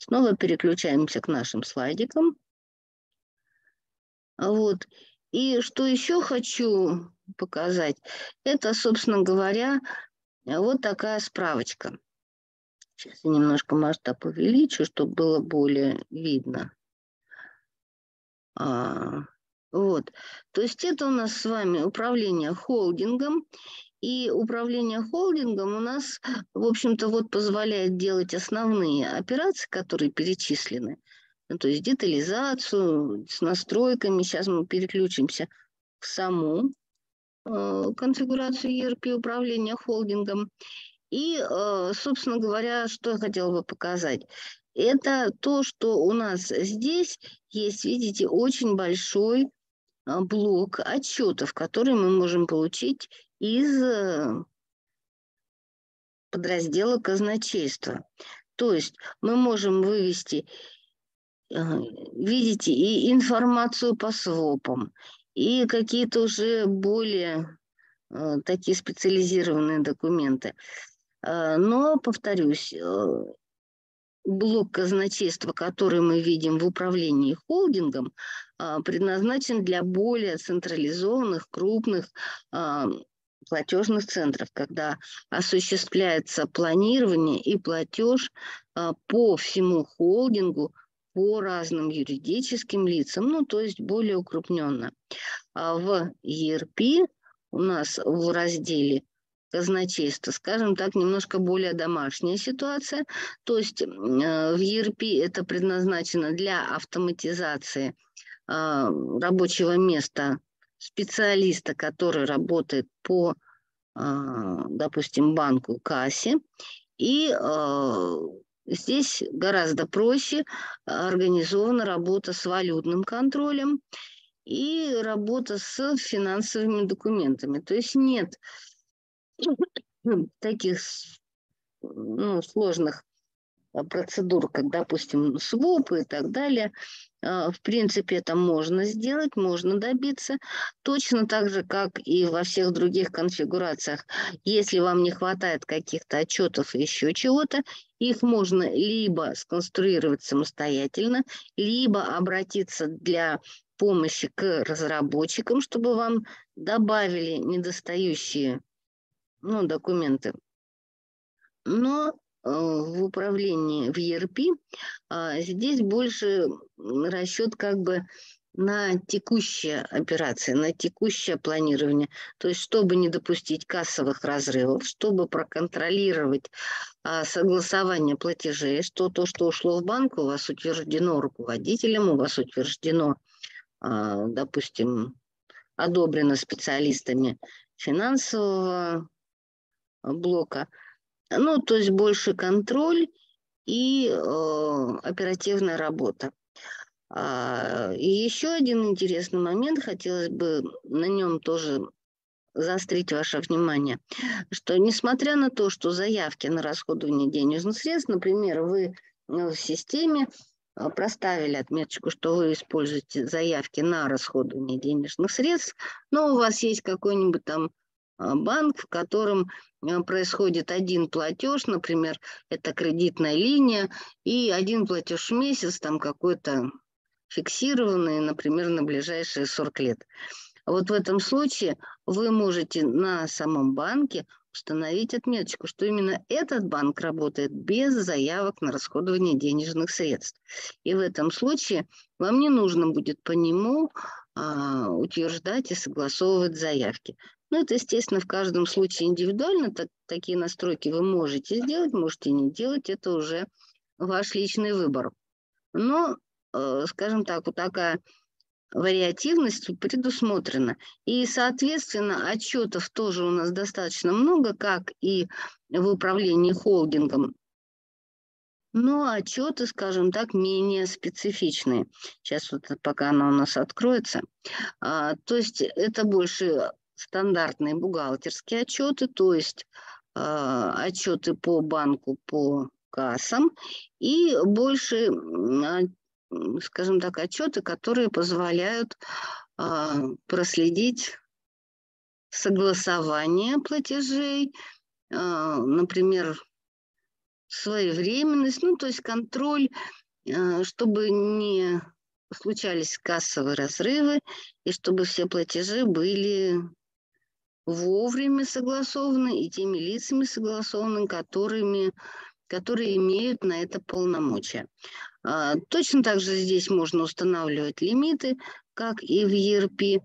Снова переключаемся к нашим слайдикам. Вот. И что еще хочу показать, это, собственно говоря, вот такая справочка. Сейчас я немножко масштаб увеличу, чтобы было более видно. А, вот. То есть это у нас с вами управление холдингом. И управление холдингом у нас, в общем-то, вот позволяет делать основные операции, которые перечислены. Ну, то есть детализацию с настройками. Сейчас мы переключимся в саму э, конфигурацию ERP управления холдингом. И, э, собственно говоря, что я хотела бы показать. Это то, что у нас здесь есть, видите, очень большой э, блок отчетов, которые мы можем получить из э, подраздела казначейства. То есть мы можем вывести, э, видите, и информацию по свопам, и какие-то уже более э, такие специализированные документы. Но, повторюсь, блок казначейства, который мы видим в управлении холдингом, предназначен для более централизованных, крупных платежных центров, когда осуществляется планирование и платеж а, по всему холдингу, по разным юридическим лицам, ну, то есть более укрупненно. А в ERP у нас в разделе казначейства, скажем так, немножко более домашняя ситуация. То есть в ERP это предназначено для автоматизации а, рабочего места специалиста, который работает по, а, допустим, банку кассе. И а, здесь гораздо проще организована работа с валютным контролем и работа с финансовыми документами. То есть нет таких ну, сложных а, процедур, как, допустим, свопы и так далее. А, в принципе, это можно сделать, можно добиться. Точно так же, как и во всех других конфигурациях. Если вам не хватает каких-то отчетов и еще чего-то, их можно либо сконструировать самостоятельно, либо обратиться для помощи к разработчикам, чтобы вам добавили недостающие ну, документы. Но в управлении в ERP, а здесь больше расчет как бы на текущие операции, на текущее планирование. То есть, чтобы не допустить кассовых разрывов, чтобы проконтролировать а, согласование платежей, что то, что ушло в банк, у вас утверждено руководителем, у вас утверждено, а, допустим, одобрено специалистами финансового блока. Ну, то есть больше контроль и э, оперативная работа. А, и еще один интересный момент, хотелось бы на нем тоже заострить ваше внимание, что несмотря на то, что заявки на расходование денежных средств, например, вы в системе а, проставили отметочку, что вы используете заявки на расходование денежных средств, но у вас есть какой-нибудь там банк, в котором происходит один платеж, например, это кредитная линия, и один платеж в месяц, там какой-то фиксированные, например, на ближайшие 40 лет. Вот в этом случае вы можете на самом банке установить отметочку, что именно этот банк работает без заявок на расходование денежных средств. И в этом случае вам не нужно будет по нему а, утверждать и согласовывать заявки. Ну, это, естественно, в каждом случае индивидуально. Так, такие настройки вы можете сделать, можете не делать. Это уже ваш личный выбор. Но Э, скажем так, вот такая вариативность предусмотрена. И, соответственно, отчетов тоже у нас достаточно много, как и в управлении холдингом. Но отчеты, скажем так, менее специфичные. Сейчас вот пока она у нас откроется. А, то есть это больше стандартные бухгалтерские отчеты, то есть а, отчеты по банку, по кассам и больше скажем так, отчеты, которые позволяют а, проследить согласование платежей, например, своевременность, ну, то есть контроль, чтобы не случались кассовые разрывы и чтобы все платежи были вовремя согласованы и теми лицами согласованы, которыми, которые имеют на это полномочия. А, точно так же здесь можно устанавливать лимиты, как и в ERP,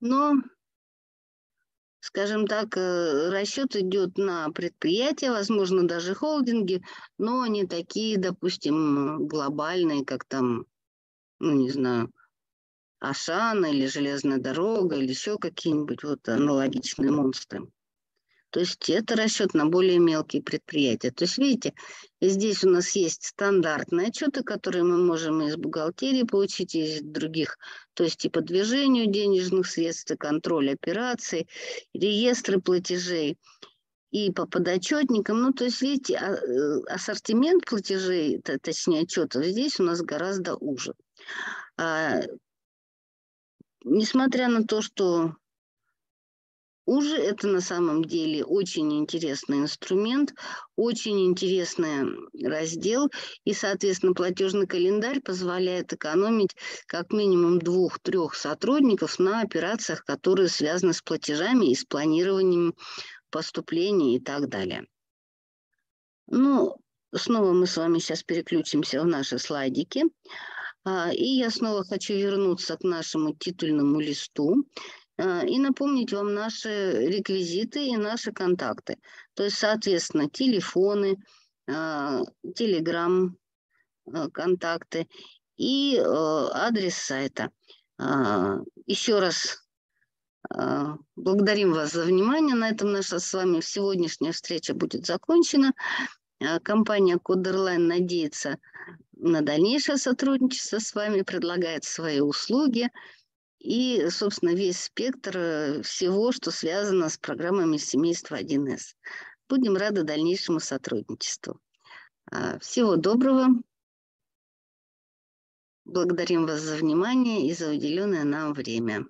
но, скажем так, э, расчет идет на предприятия, возможно, даже холдинги, но не такие, допустим, глобальные, как там, ну, не знаю, Ашана или Железная дорога или еще какие-нибудь вот аналогичные монстры. То есть это расчет на более мелкие предприятия. То есть, видите, здесь у нас есть стандартные отчеты, которые мы можем из бухгалтерии получить, из других, то есть и по движению денежных средств, и контроль операций, реестры платежей, и по подотчетникам. Ну, то есть, видите, а, э, ассортимент платежей, точнее отчетов, здесь у нас гораздо уже. Несмотря на то, что уже это на самом деле очень интересный инструмент, очень интересный раздел, и, соответственно, платежный календарь позволяет экономить как минимум двух-трех сотрудников на операциях, которые связаны с платежами и с планированием поступлений и так далее. Ну, снова мы с вами сейчас переключимся в наши слайдики. А, и я снова хочу вернуться к нашему титульному листу. А, и напомнить вам наши реквизиты и наши контакты. То есть, соответственно, телефоны, телеграм, а, контакты и адрес сайта. Еще раз благодарим вас за внимание. На этом наша с вами сегодняшняя встреча будет закончена. Компания Кодерлайн надеется на дальнейшее сотрудничество с вами, предлагает свои услуги – и, собственно, весь спектр э, всего, что связано с программами семейства 1С. Будем рады дальнейшему сотрудничеству. А, всего доброго. Благодарим вас за внимание и за уделенное нам время.